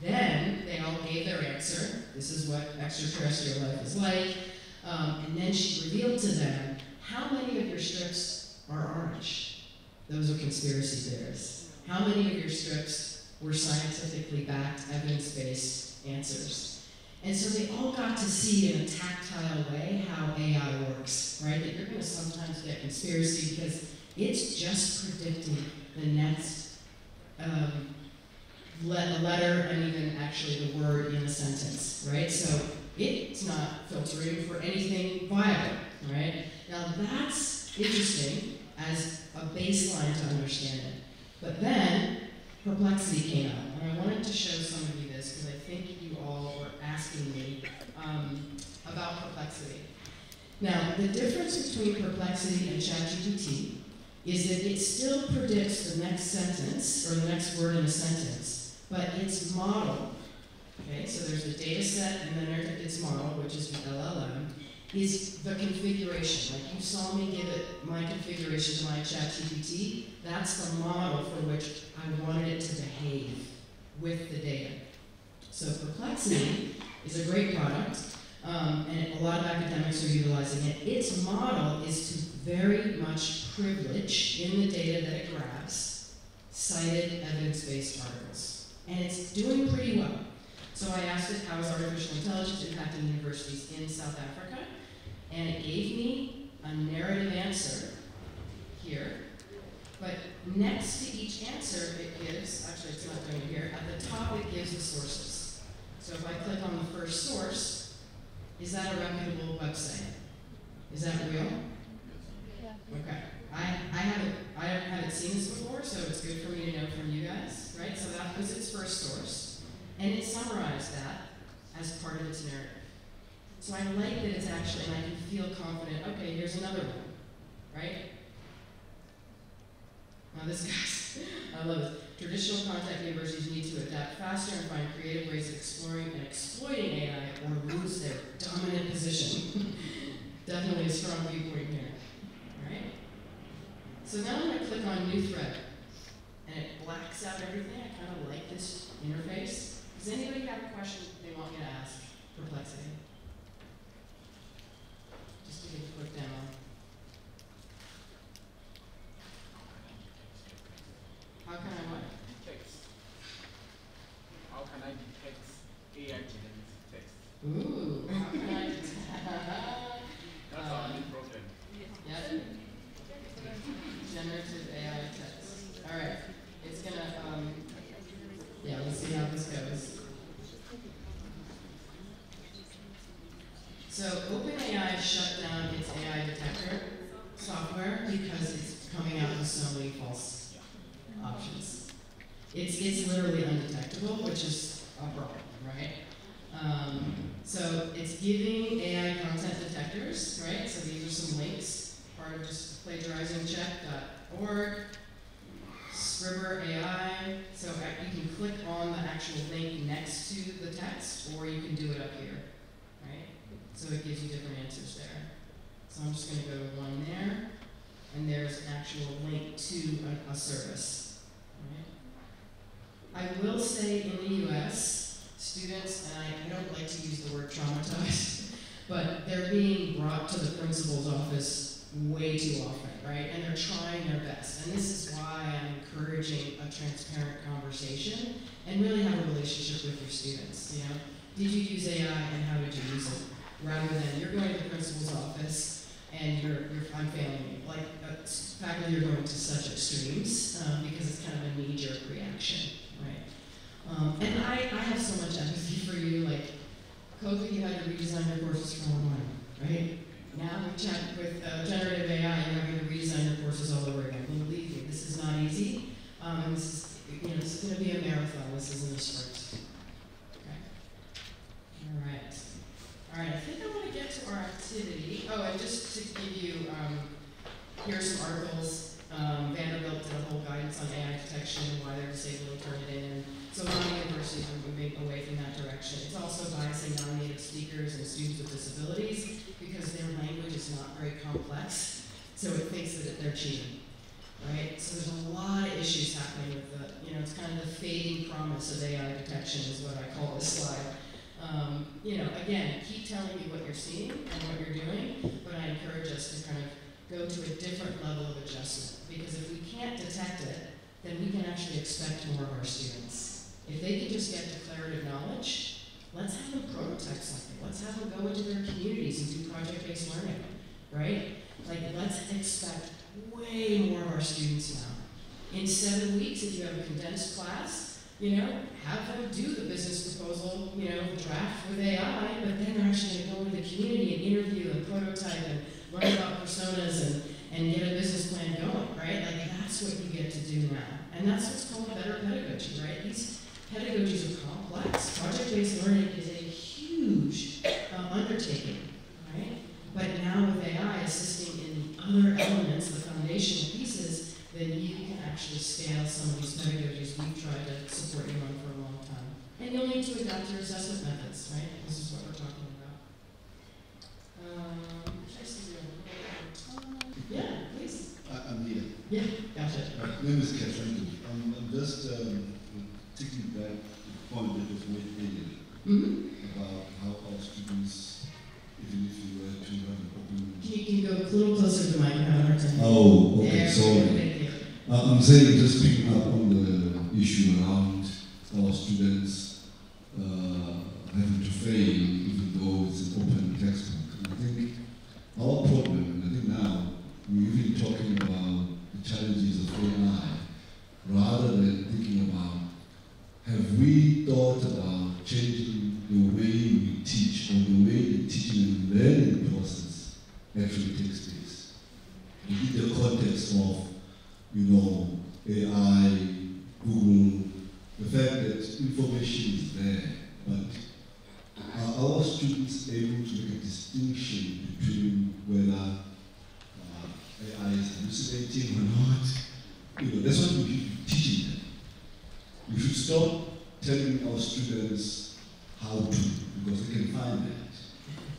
Then they all gave their answer. This is what extraterrestrial life is like. Um, and then she revealed to them how many of your strips are orange. Those are conspiracy theorists. How many of your strips were scientifically backed, evidence-based answers? And so they all got to see in a tactile way how AI works, right? That you're going to sometimes get conspiracy because it's just predicting the next um, le- letter and even actually the word in a sentence, right? So it's not filtering for anything viable, right? Now that's interesting as a baseline to understand it. But then perplexity came out, and I wanted to show some of you this because I think you all were asking me um, about perplexity. Now, the difference between perplexity and ChatGPT is that it still predicts the next sentence or the next word in a sentence, but its model, okay, so there's the data set and then its model, which is the LLM, is the configuration. Like you saw me give it my configuration to my ChatGPT, that's the model for which I wanted it to behave with the data. So Perplexity is a great product, um, and a lot of academics are utilizing it. Its model is to very much privilege in the data that it grabs cited evidence-based articles. And it's doing pretty well. So I asked it, how is artificial intelligence impacting universities in South Africa? and it gave me a narrative answer here. But next to each answer, it gives, actually it's not doing it here, at the top it gives the sources. So if I click on the first source, is that a reputable website? Is that real? Yeah. Okay. I, I haven't I haven't seen this before, so it's good for me to know from you guys, right? So that was its first source. And it summarized that as part of its narrative. So I like that it's actually, and I can feel confident, okay, here's another one, right? Now this guy's, I love this. Traditional contact universities need to adapt faster and find creative ways of exploring and exploiting AI or lose their dominant position. Definitely a strong viewpoint here, right? So now I'm going to click on New Thread, and it blacks out everything. I kind of like this interface. Does anybody have a question they want me to ask? Perplexity. Just to give a quick demo. how can um, I what? Text. How can I detect AI generated text? Ooh. That's our main problem. Yep. Generative AI text. All right. It's gonna. Um, yeah. Let's see how this goes. So OpenAI shut down its AI detector software because it's coming out with so many false literally undetectable, which is a problem, right? Um, so it's giving AI content detectors, right? So these are some links, part of just plagiarizingcheck.org, Scribbr AI. So you can click on the actual link next to the text, or you can do it up here, right? So it gives you different answers there. So I'm just going to go to one there, and there's an actual link to a, a service. I will say in the U.S., students, and I, I don't like to use the word traumatized, but they're being brought to the principal's office way too often, right? And they're trying their best. And this is why I'm encouraging a transparent conversation and really have a relationship with your students. You know, did you use AI and how did you use it? Rather than you're going to the principal's office and you're, you're I'm failing you. Like uh, faculty are going to such extremes um, because it's kind of a knee-jerk reaction? Um, and I, I have so much empathy for you. Like COVID, you had to redesign your courses for online, right? Now with, with uh, generative AI, you're having to redesign your courses all over again. Believe me, this is not easy. Um, this is, you know, this is going to be a marathon. This isn't a sprint. Okay. All right. All right. I think I want to get to our activity. Oh, and just to give you, um, here are some articles. Um, Vanderbilt did a whole guidance on AI detection and why they're. And so a lot of universities are moving away from that direction. It's also biasing non-native speakers and students with disabilities because their language is not very complex, so it thinks that they're cheating, right? So there's a lot of issues happening with the, you know, it's kind of the fading promise of AI detection is what I call this slide. Um, you know, again, keep telling me what you're seeing and what you're doing, but I encourage us to kind of go to a different level of adjustment because if we can't detect it, then we can actually expect more of our students. If they can just get declarative knowledge, let's have them prototype something. Let's have them go into their communities and do project-based learning, right? Like, let's expect way more of our students now. In seven weeks, if you have a condensed class, you know, have them do the business proposal, you know, draft with AI, but then they're actually going to go into the community and interview and prototype and learn about personas and, and get a business plan going, right? Like, that's what you get to do now. And that's what's called better pedagogy, right? These pedagogies are complex. Project-based learning is a huge uh, undertaking, right? But now with AI assisting in other elements, the foundational pieces, then you can actually scale some of these pedagogies we've tried to support you on for a long time. And you'll need to adapt your assessment methods, right? This is what we're talking about. Um, should I see you have a little more time? Yeah, please. I- I'm here. Yeah, gotcha. My name is. I'm, I'm just um, the point that was made earlier Mm-hmm. about how our students, even if you were to have an open. Can you, can go a little closer to the mic? I have a hard time. Oh, okay, There, sorry. Uh, I'm saying just picking up on the issue around our students uh, having to fail even though it's an open textbook. And I think our problem, and I think now we're even talking about the challenges of AI rather than thinking about have we thought about changing the way we teach or the way the teaching and learning process actually takes place? In the context of you know, AI, Google, the fact that information is there, but are our students able to make a distinction between whether uh, AI is hallucinating or not? You know, that's what we should be teaching them. We should stop telling our students how to, because they can find that.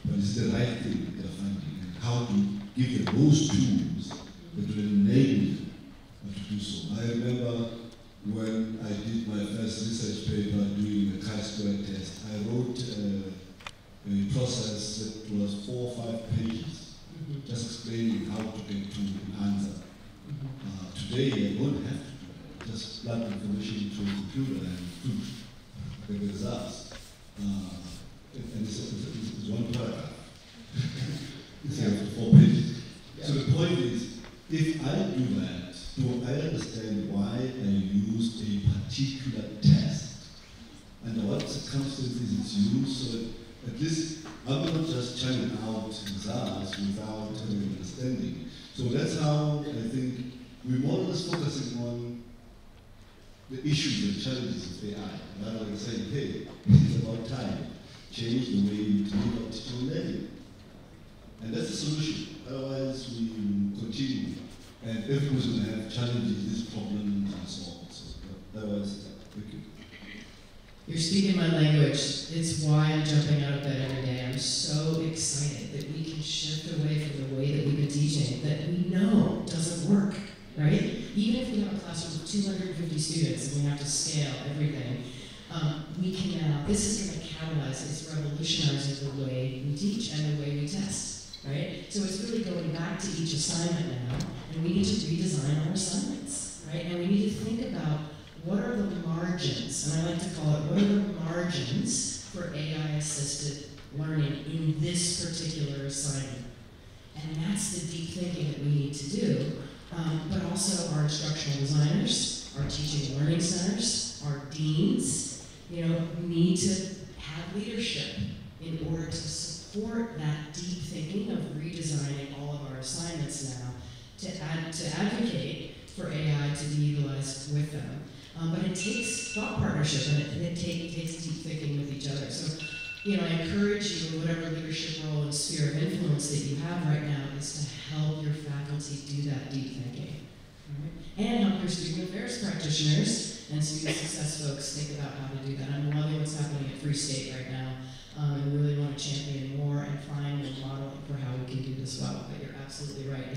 But it's the right thing they're finding, and how to give them those tools that will enable them to do so. I remember when I did my first research paper doing the chi-square test, I wrote uh, a process that was four or five pages, Mhm. just explaining how to get to an answer. Mhm. Uh, today, I don't have to do that. Information into a computer and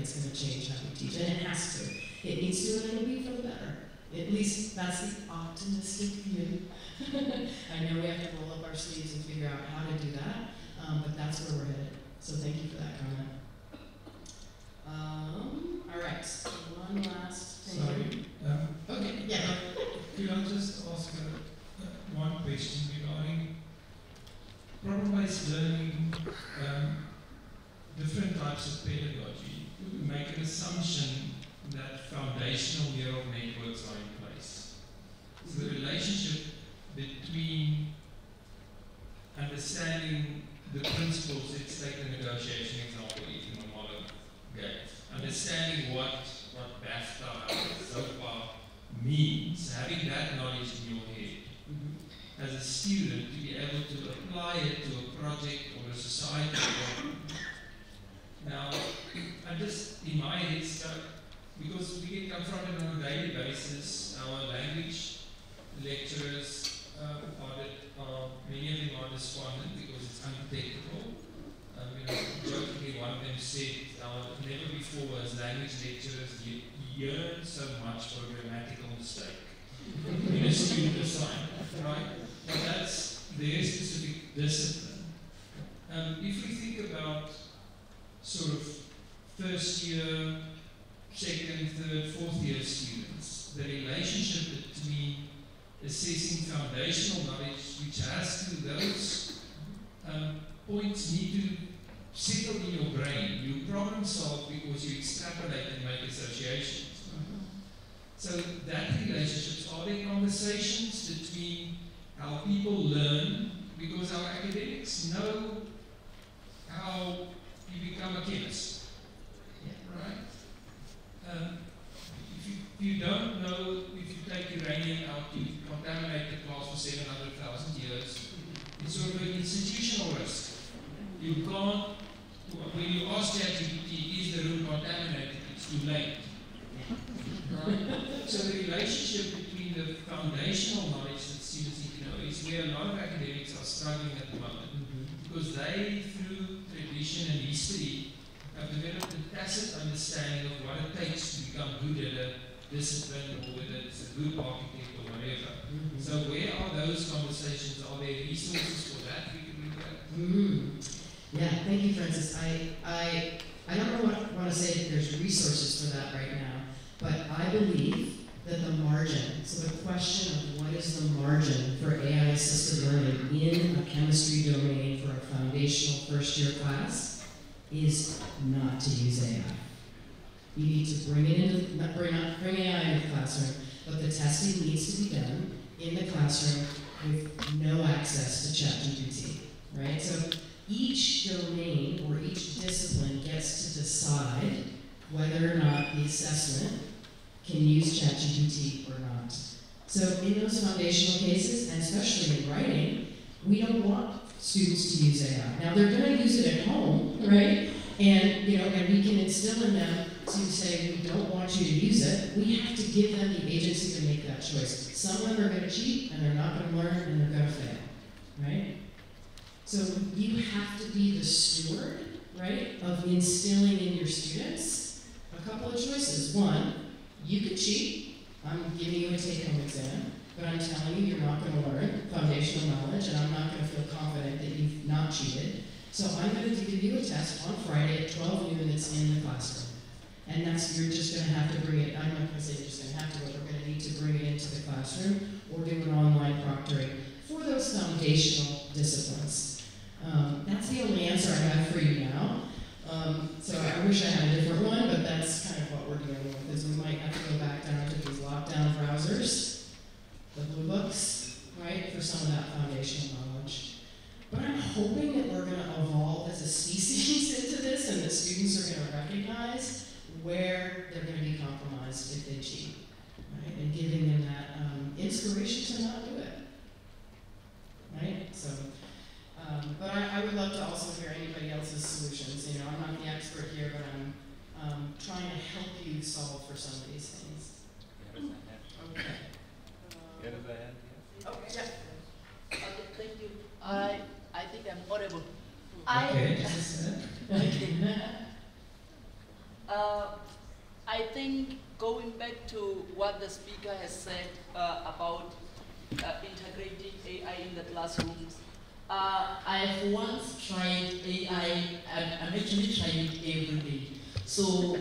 it's going to change how we teach, and it has to. It needs to, and it'll be for the better. At least that's the optimistic view. I know we have to roll up our sleeves and figure out how to do that, um, but that's where we're headed. So thank you for that comment. Um, all right. you can't, when you ask ChatGPT, is the room contaminated? It's too late. Right? so the relationship between the foundational knowledge that students need to know is where a lot of academics are struggling at the moment mm -hmm. because they, through tradition and history, have developed a tacit understanding of what it takes to become good at a discipline or whether it's a good architect or whatever. Mm -hmm. So where are those conversations? Are there resources for that we can look at? Mm -hmm. Yeah, thank you, Francis. I, I, I don't know what, want to say there's resources for that right now, but I believe that the margin, so the question of what is the margin for AI-assisted learning in a chemistry domain for a foundational first-year class is not to use AI. You need to bring it into, bring, not bring AI into the classroom, but the testing needs to be done in the classroom with no access to ChatGPT, right? So each domain or each discipline gets to decide whether or not the assessment can use ChatGPT or not. So in those foundational cases, and especially in writing, we don't want students to use AI. Now they're going to use it at home, right? And you know, and we can instill in them to say we don't want you to use it. We have to give them the agency to make that choice. Some of them are going to cheat, and they're not going to learn, and they're going to fail, right? So you have to be the steward, right, of instilling in your students a couple of choices. One, you could cheat. I'm giving you a take-home exam, but I'm telling you you're not going to learn foundational knowledge, and I'm not going to feel confident that you've not cheated. So I'm going to give you a test on Friday at 12 noon that's in the classroom. And that's, you're just going to have to bring it, I'm not going to say you're just going to have to, but we're going to need to bring it into the classroom or do an online proctoring for those foundational disciplines. Um, that's the only answer I have for you now. Um, so I wish I had a different one, but that's kind of what we're dealing with, is we might have to go back down to these lockdown browsers, the blue books, right, for some of that foundational knowledge. But I'm hoping that we're gonna evolve as a species into this and that students are gonna recognize where they're gonna be compromised if they cheat, right? And giving them that um, inspiration to not do it, right? So, um, but I, I would love to also hear anybody else's solutions. You know, I'm not the expert here, but I'm um, trying to help you solve for some of these things. Okay. Oh, yeah. Okay, thank you. I, I think I'm audible. I, Okay, just a second. uh, I think going back to what the speaker has said uh, about uh, integrating AI in the classrooms, uh, I've once tried AI, I'm, I'm actually trying it every day. So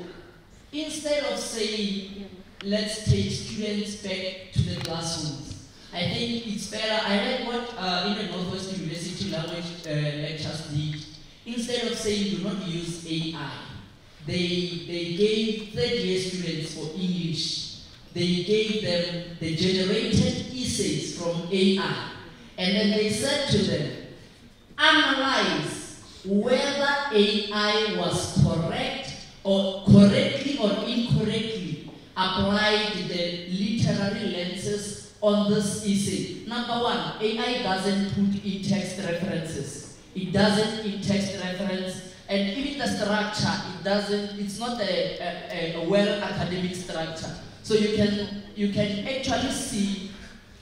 instead of saying, let's take students back to the classrooms, I think it's better. I like what uh, in the North-West University language uh, lectures did. Instead of saying do not use AI, they, they gave third year students for English, they gave them the generated essays from AI. And then they said to them, analyze whether AI was correct or correctly or incorrectly applied the literary lenses on this essay. Number one, AI doesn't put in text references. It doesn't in text reference, and even the structure, it doesn't, it's not a, a, a well academic structure. So you can, you can actually see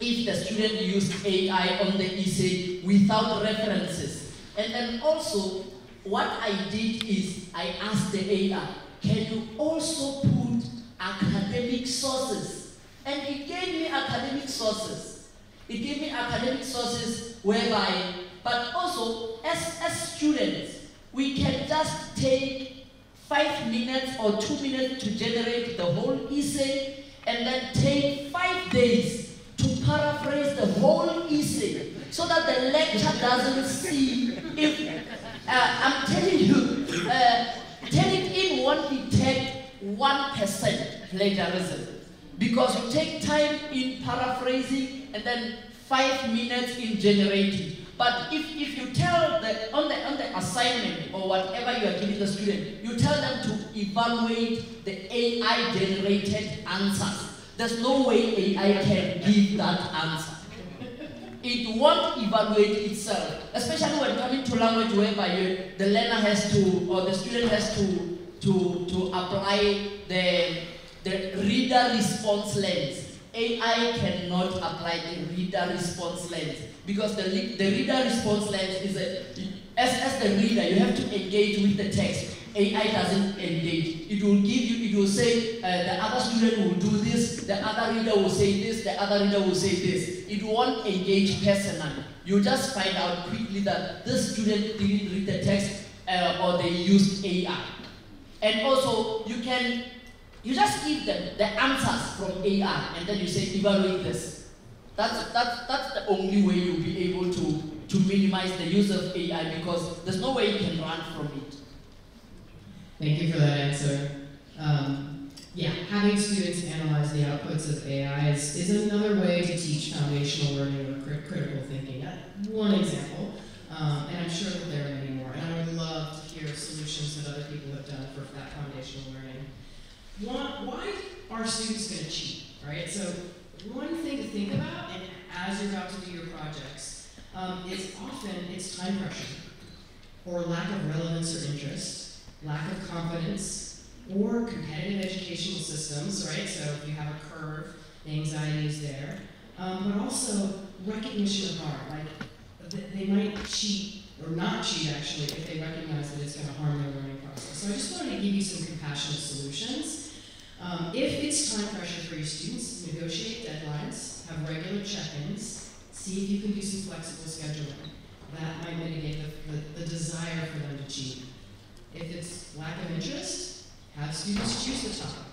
if the student used AI on the essay without references. And then also, what I did is I asked the AI, can you also put academic sources? And it gave me academic sources. It gave me academic sources whereby, but also as, as students, we can just take five minutes or two minutes to generate the whole essay and then take five days to paraphrase the whole essay so that the lecturer doesn't see if uh, I'm telling you, uh, Turnitin won't detect one percent plagiarism because you take time in paraphrasing and then five minutes in generating. But if, if you tell the on the on the assignment or whatever you are giving the student, you tell them to evaluate the AI generated answers. There's no way AI can give that answer. It won't evaluate itself, especially when coming to language whereby you, the learner has to, or the student has to, to, to apply the, the reader response lens. AI cannot apply the reader response lens because the, the reader response lens is a, as, as the reader, you have to engage with the text. AI doesn't engage. It will give you, it will say, uh, the other student will do this, the other reader will say this, the other reader will say this. It won't engage personally. You just find out quickly that this student didn't read the text uh, or they used AI. And also, you can, you just give them the answers from AI and then you say, evaluate this. That's, that's, that's the only way you'll be able to, to minimize the use of AI because there's no way you can run from it. Thank you for that answer. Um, yeah, having students analyze the outputs of AI is, is another way to teach foundational learning or crit critical thinking. Uh, one example, um, and I'm sure that there are many more. And I would love to hear solutions that other people have done for that foundational learning. Why, why are students going to cheat, right? So one thing to think about, and as you're about to do your projects, um, is often it's time pressure, or lack of relevance or interest, lack of confidence, or competitive educational systems, right? So if you have a curve, the anxiety is there. Um, but also recognition of harm, like th- they might cheat or not cheat actually if they recognize that it's going to harm their learning process. So I just wanted to give you some compassionate solutions. Um, if it's time pressure for your students, negotiate deadlines, have regular check-ins, see if you can do some flexible scheduling. That might mitigate the, the, the desire for them to cheat. If it's lack of interest, have students choose the topic.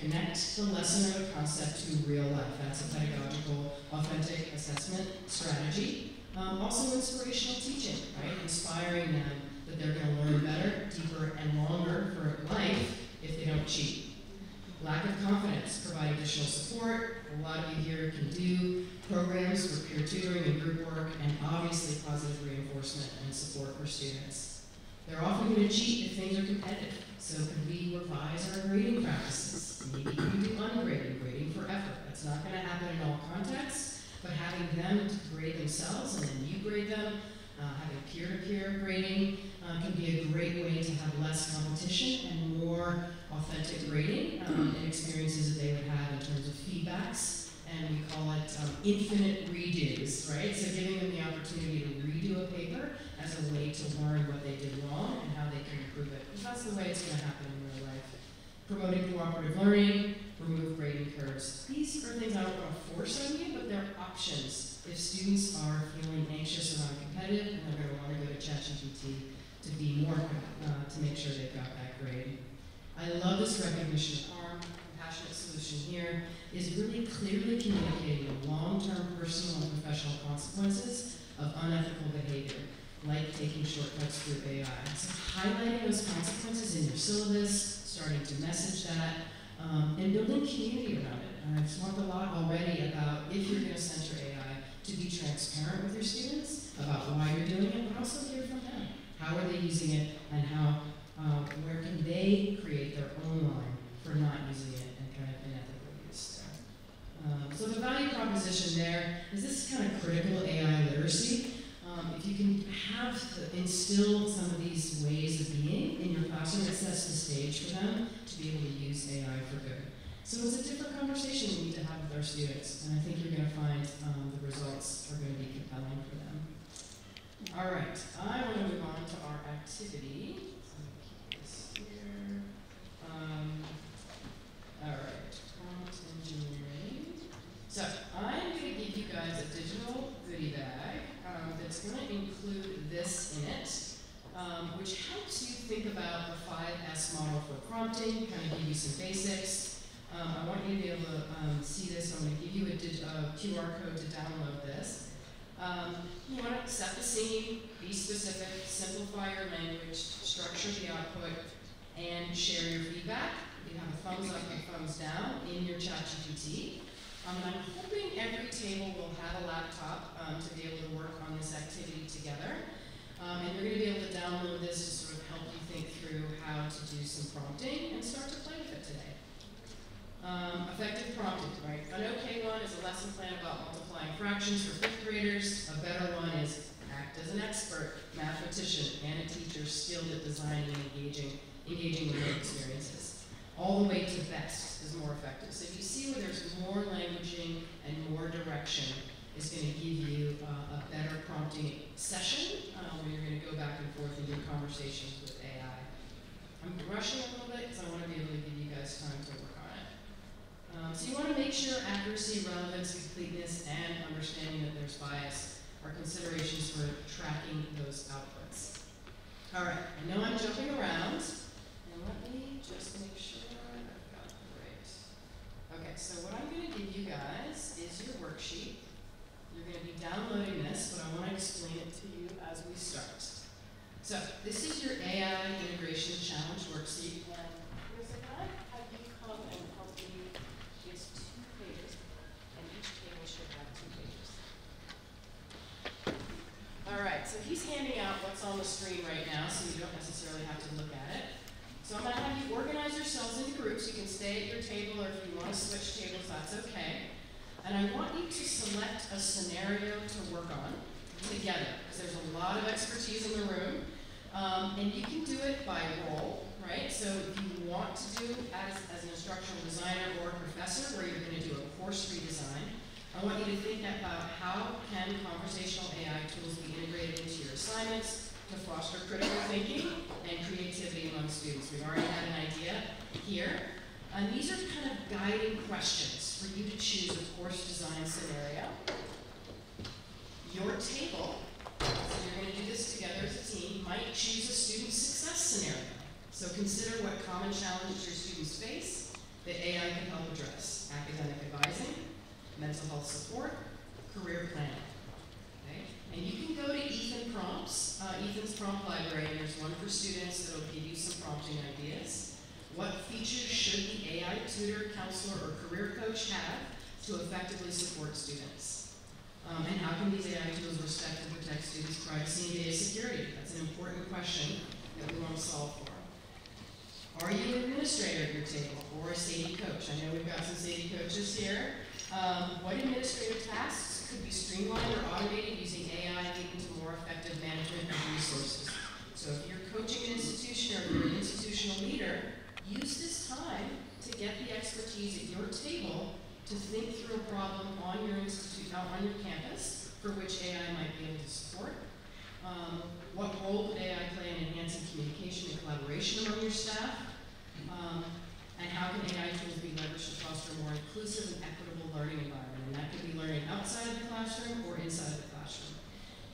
Connect the lesson or the concept to real life. That's a pedagogical, authentic assessment strategy. Um, also, inspirational teaching, right? Inspiring them that they're going to learn better, deeper, and longer for life if they don't cheat. Lack of confidence, provide additional support. A lot of you here can do programs for peer tutoring and group work, and obviously positive reinforcement and support for students. They're often going to cheat if things are competitive. So can we revise our grading practices? Maybe we do ungraded grading for effort. That's not going to happen in all contexts, but having them to grade themselves and then you grade them, uh, having peer-to-peer grading uh, can be a great way to have less competition and more authentic grading um, and experiences that they would have in terms of feedbacks. And we call it um, infinite redos, right? So giving them the opportunity to redo a paper as a way to learn what they did wrong and how they can improve it. Because that's the way it's going to happen in real life. Promoting cooperative learning, remove grading curves. These are things I don't want to force on you, but they're options. If students are feeling anxious around competitive and they're going to want to go to ChatGPT to be more, uh, to make sure they've got that grade. I love this recognition of harm. Compassionate solution here is really clearly communicating the long-term personal and professional consequences of unethical behavior like taking shortcuts through AI. So highlighting those consequences in your syllabus, starting to message that, um, and building community around it. And I've talked a lot already about if you're going to center AI, to be transparent with your students about why you're doing it, but also hear from them. How are they using it, and how, um, where can they create their own line for not using it and kind of unethical use there. Um, so the value proposition there is this kind of critical AI literacy um, if you can have instill some of these ways of being in your classroom, it sets the stage for them to be able to use AI for good. So it's a different conversation we need to have with our students, and I think you're going to find um, the results are going to be compelling for them. All right, I want to move on to our activity. So I'm going to keep this here. Um, all right, prompt engineering. So I'm going to give you guys a digital goodie bag um, that's going to include this in it, um, which helps you think about the 5S model for prompting, kind of give you some basics. Um, I want you to be able to um, see this. I'm going to give you a uh, QR code to download this. Um, you want to set the scene, be specific, simplify your language, structure the output, and share your feedback. You have a thumbs up and thumbs down in your ChatGPT. Um, and I'm hoping every table will have a laptop um, to be able to work on this activity together. Um, and you're going to be able to download this to sort of help you think through how to do some prompting and start to play with it today. Um, effective prompting, right? An okay one is a lesson plan about multiplying fractions for fifth graders. A better one is act as an expert, mathematician, and a teacher skilled at designing and engaging, engaging learning experiences. All the way to best is more effective. So if you see where there's more languaging and more direction, it's going to give you uh, a better prompting session uh, where you're going to go back and forth in your conversations with AI. I'm rushing a little bit because I want to be able to give you guys time to. Um, so you want to make sure accuracy, relevance, completeness, and understanding that there's bias are considerations for tracking those outputs. All right, I know I'm jumping around, and let me just make sure I've got it right. Okay, so what I'm going to give you guys is your worksheet. You're going to be downloading this, but I want to explain it to you as we start. So this is your AI integration challenge worksheet. And Chris, can I have you come and help me? It's two pages, and each table should have two pages. All right, so he's handing out what's on the screen right now, so you don't necessarily have to look at it. So I'm going to have you organize yourselves into groups. You can stay at your table, or if you want to switch tables, that's okay. And I want you to select a scenario to work on together, because there's a lot of expertise in the room. Um, and you can do it by role, right? So if you want to do as, as an instructional designer or a professor, where you're going to do a course redesign, I want you to think about how can conversational AI tools be integrated into your assignments to foster critical thinking and creativity among students. We've already had an idea here. And these are kind of guiding questions for you to choose a course design scenario. Your table, so you're going to do this together as a team, might choose a student success scenario. So consider what common challenges your students face that AI can help address. Academic advising, mental health support, career planning. Okay? And you can go to Ethan Prompts, uh, Ethan's prompt library, and there's one for students that'll give you some prompting ideas. What features should the AI tutor, counselor, or career coach have to effectively support students? Um, and how can these AI tools respect and protect students' privacy and data security? That's an important question that we want to solve for. Are you an administrator at your table or a SADE coach? I know we've got some SADE coaches here. Um, what administrative tasks could be streamlined or automated using AI leading to more effective management of resources? So if you're coaching an institution or you're an institutional leader, use this time to get the expertise at your table to think through a problem on your institute, on your campus, for which AI might be able to support. Um, what role would AI play in enhancing communication and collaboration among your staff? Um, and how can AI tools be leveraged to foster a more inclusive and equitable learning environment? And that could be learning outside of the classroom or inside of the classroom.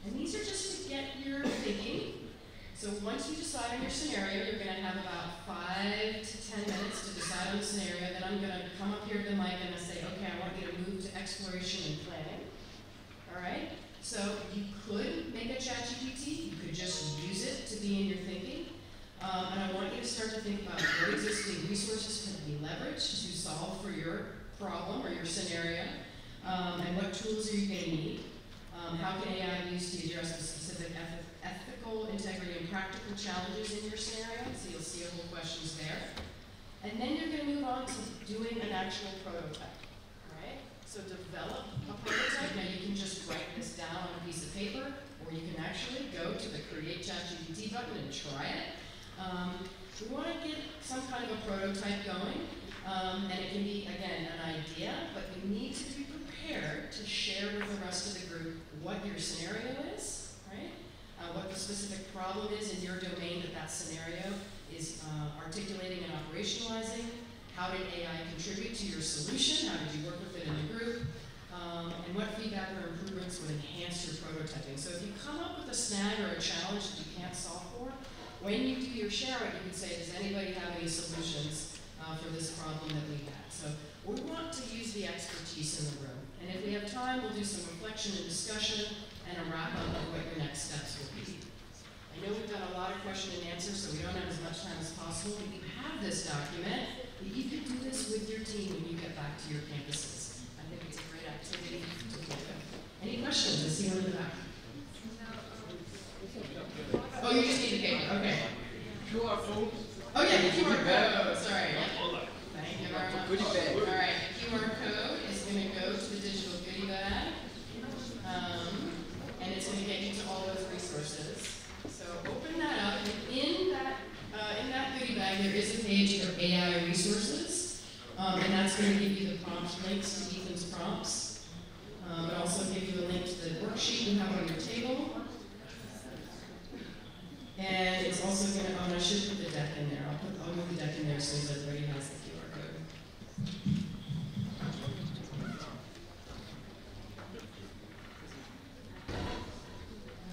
And these are just to get your thinking. So once you decide on your scenario, you're going to have about five to ten minutes to decide on the scenario. Then I'm going to come up here to the mic and I say, okay, I want you to move to exploration and planning. All right? So you could make a ChatGPT. You could just use it to be in your thinking. Um, and I want you to start to think about what existing resources can be leveraged to solve for your problem or your scenario, um, and what tools are you going to need. Um, how can AI be used to address the specific eth ethical, integrity, and practical challenges in your scenario? So you'll see a whole questions there. And then you're going to move on to doing an actual prototype. Right? So develop a prototype. Now you can just write this down on a piece of paper, or you can actually go to the Create ChatGPT button and try it. Um, we want to get some kind of a prototype going, um, and it can be, again, an idea, but you need to be prepared to share with the rest of the group what your scenario is, right? Uh, what the specific problem is in your domain that that scenario is uh, articulating and operationalizing. How did AI contribute to your solution? How did you work with it in the group? Um, and what feedback or improvements would enhance your prototyping? So if you come up with a snag or a challenge that you can't solve for, when you do your sharing, you can say, does anybody have any solutions uh, for this problem that we had? So we want to use the expertise in the room. And if we have time, we'll do some reflection and discussion and a wrap up of what your next steps will be. I know we've got a lot of question and answer, so we don't have as much time as possible, but you have this document that you can do this with your team when you get back to your campuses. I think it's a great activity to do. Any questions? I see one in the back. Oh, you just need the paper, okay. QR code? Oh yeah, the QR code, sorry. Thank you very much. All right, the QR code is gonna go to the digital goodie bag. Um, and it's gonna get you to all those resources. So open that up, and in that, uh, in that goodie bag, there is a page for AI resources. Um, and that's gonna give you the prompt links to Ethan's prompts. Um, it also give you a link to the worksheet you have on your table. And it's also going to, oh, I should put the deck in there. I'll, put, I'll move the deck in there so that everybody has the QR code.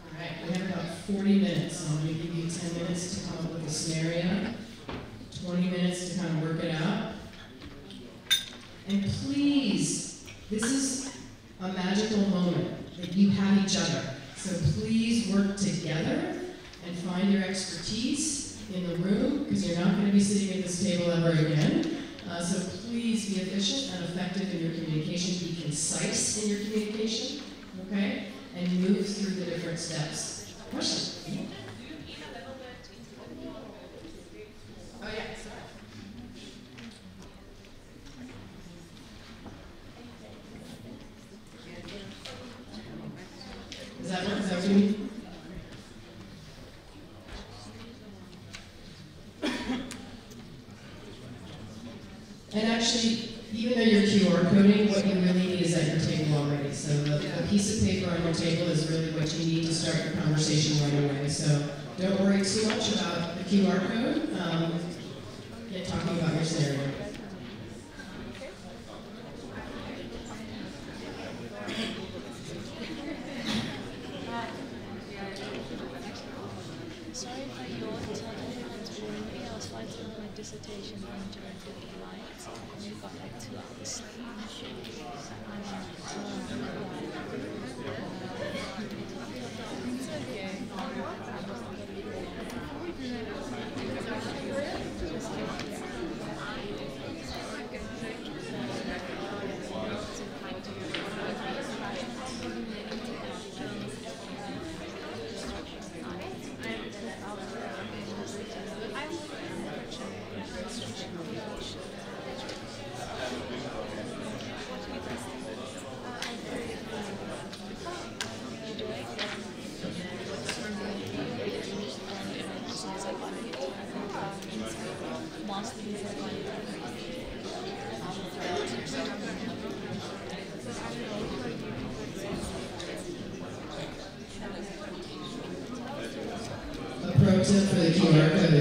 All right, we have about 40 minutes. I'm going to give you 10 minutes to come up with a scenario, 20 minutes to kind of work it out. And please, this is a magical moment that you have each other. So please work together and find your expertise in the room because you're not going to be sitting at this table ever again. Uh, so please be efficient and effective in your communication. Be concise in your communication, okay? And move through the different steps. Question?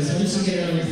QR code is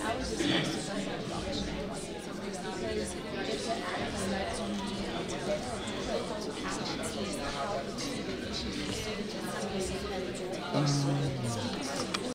I was just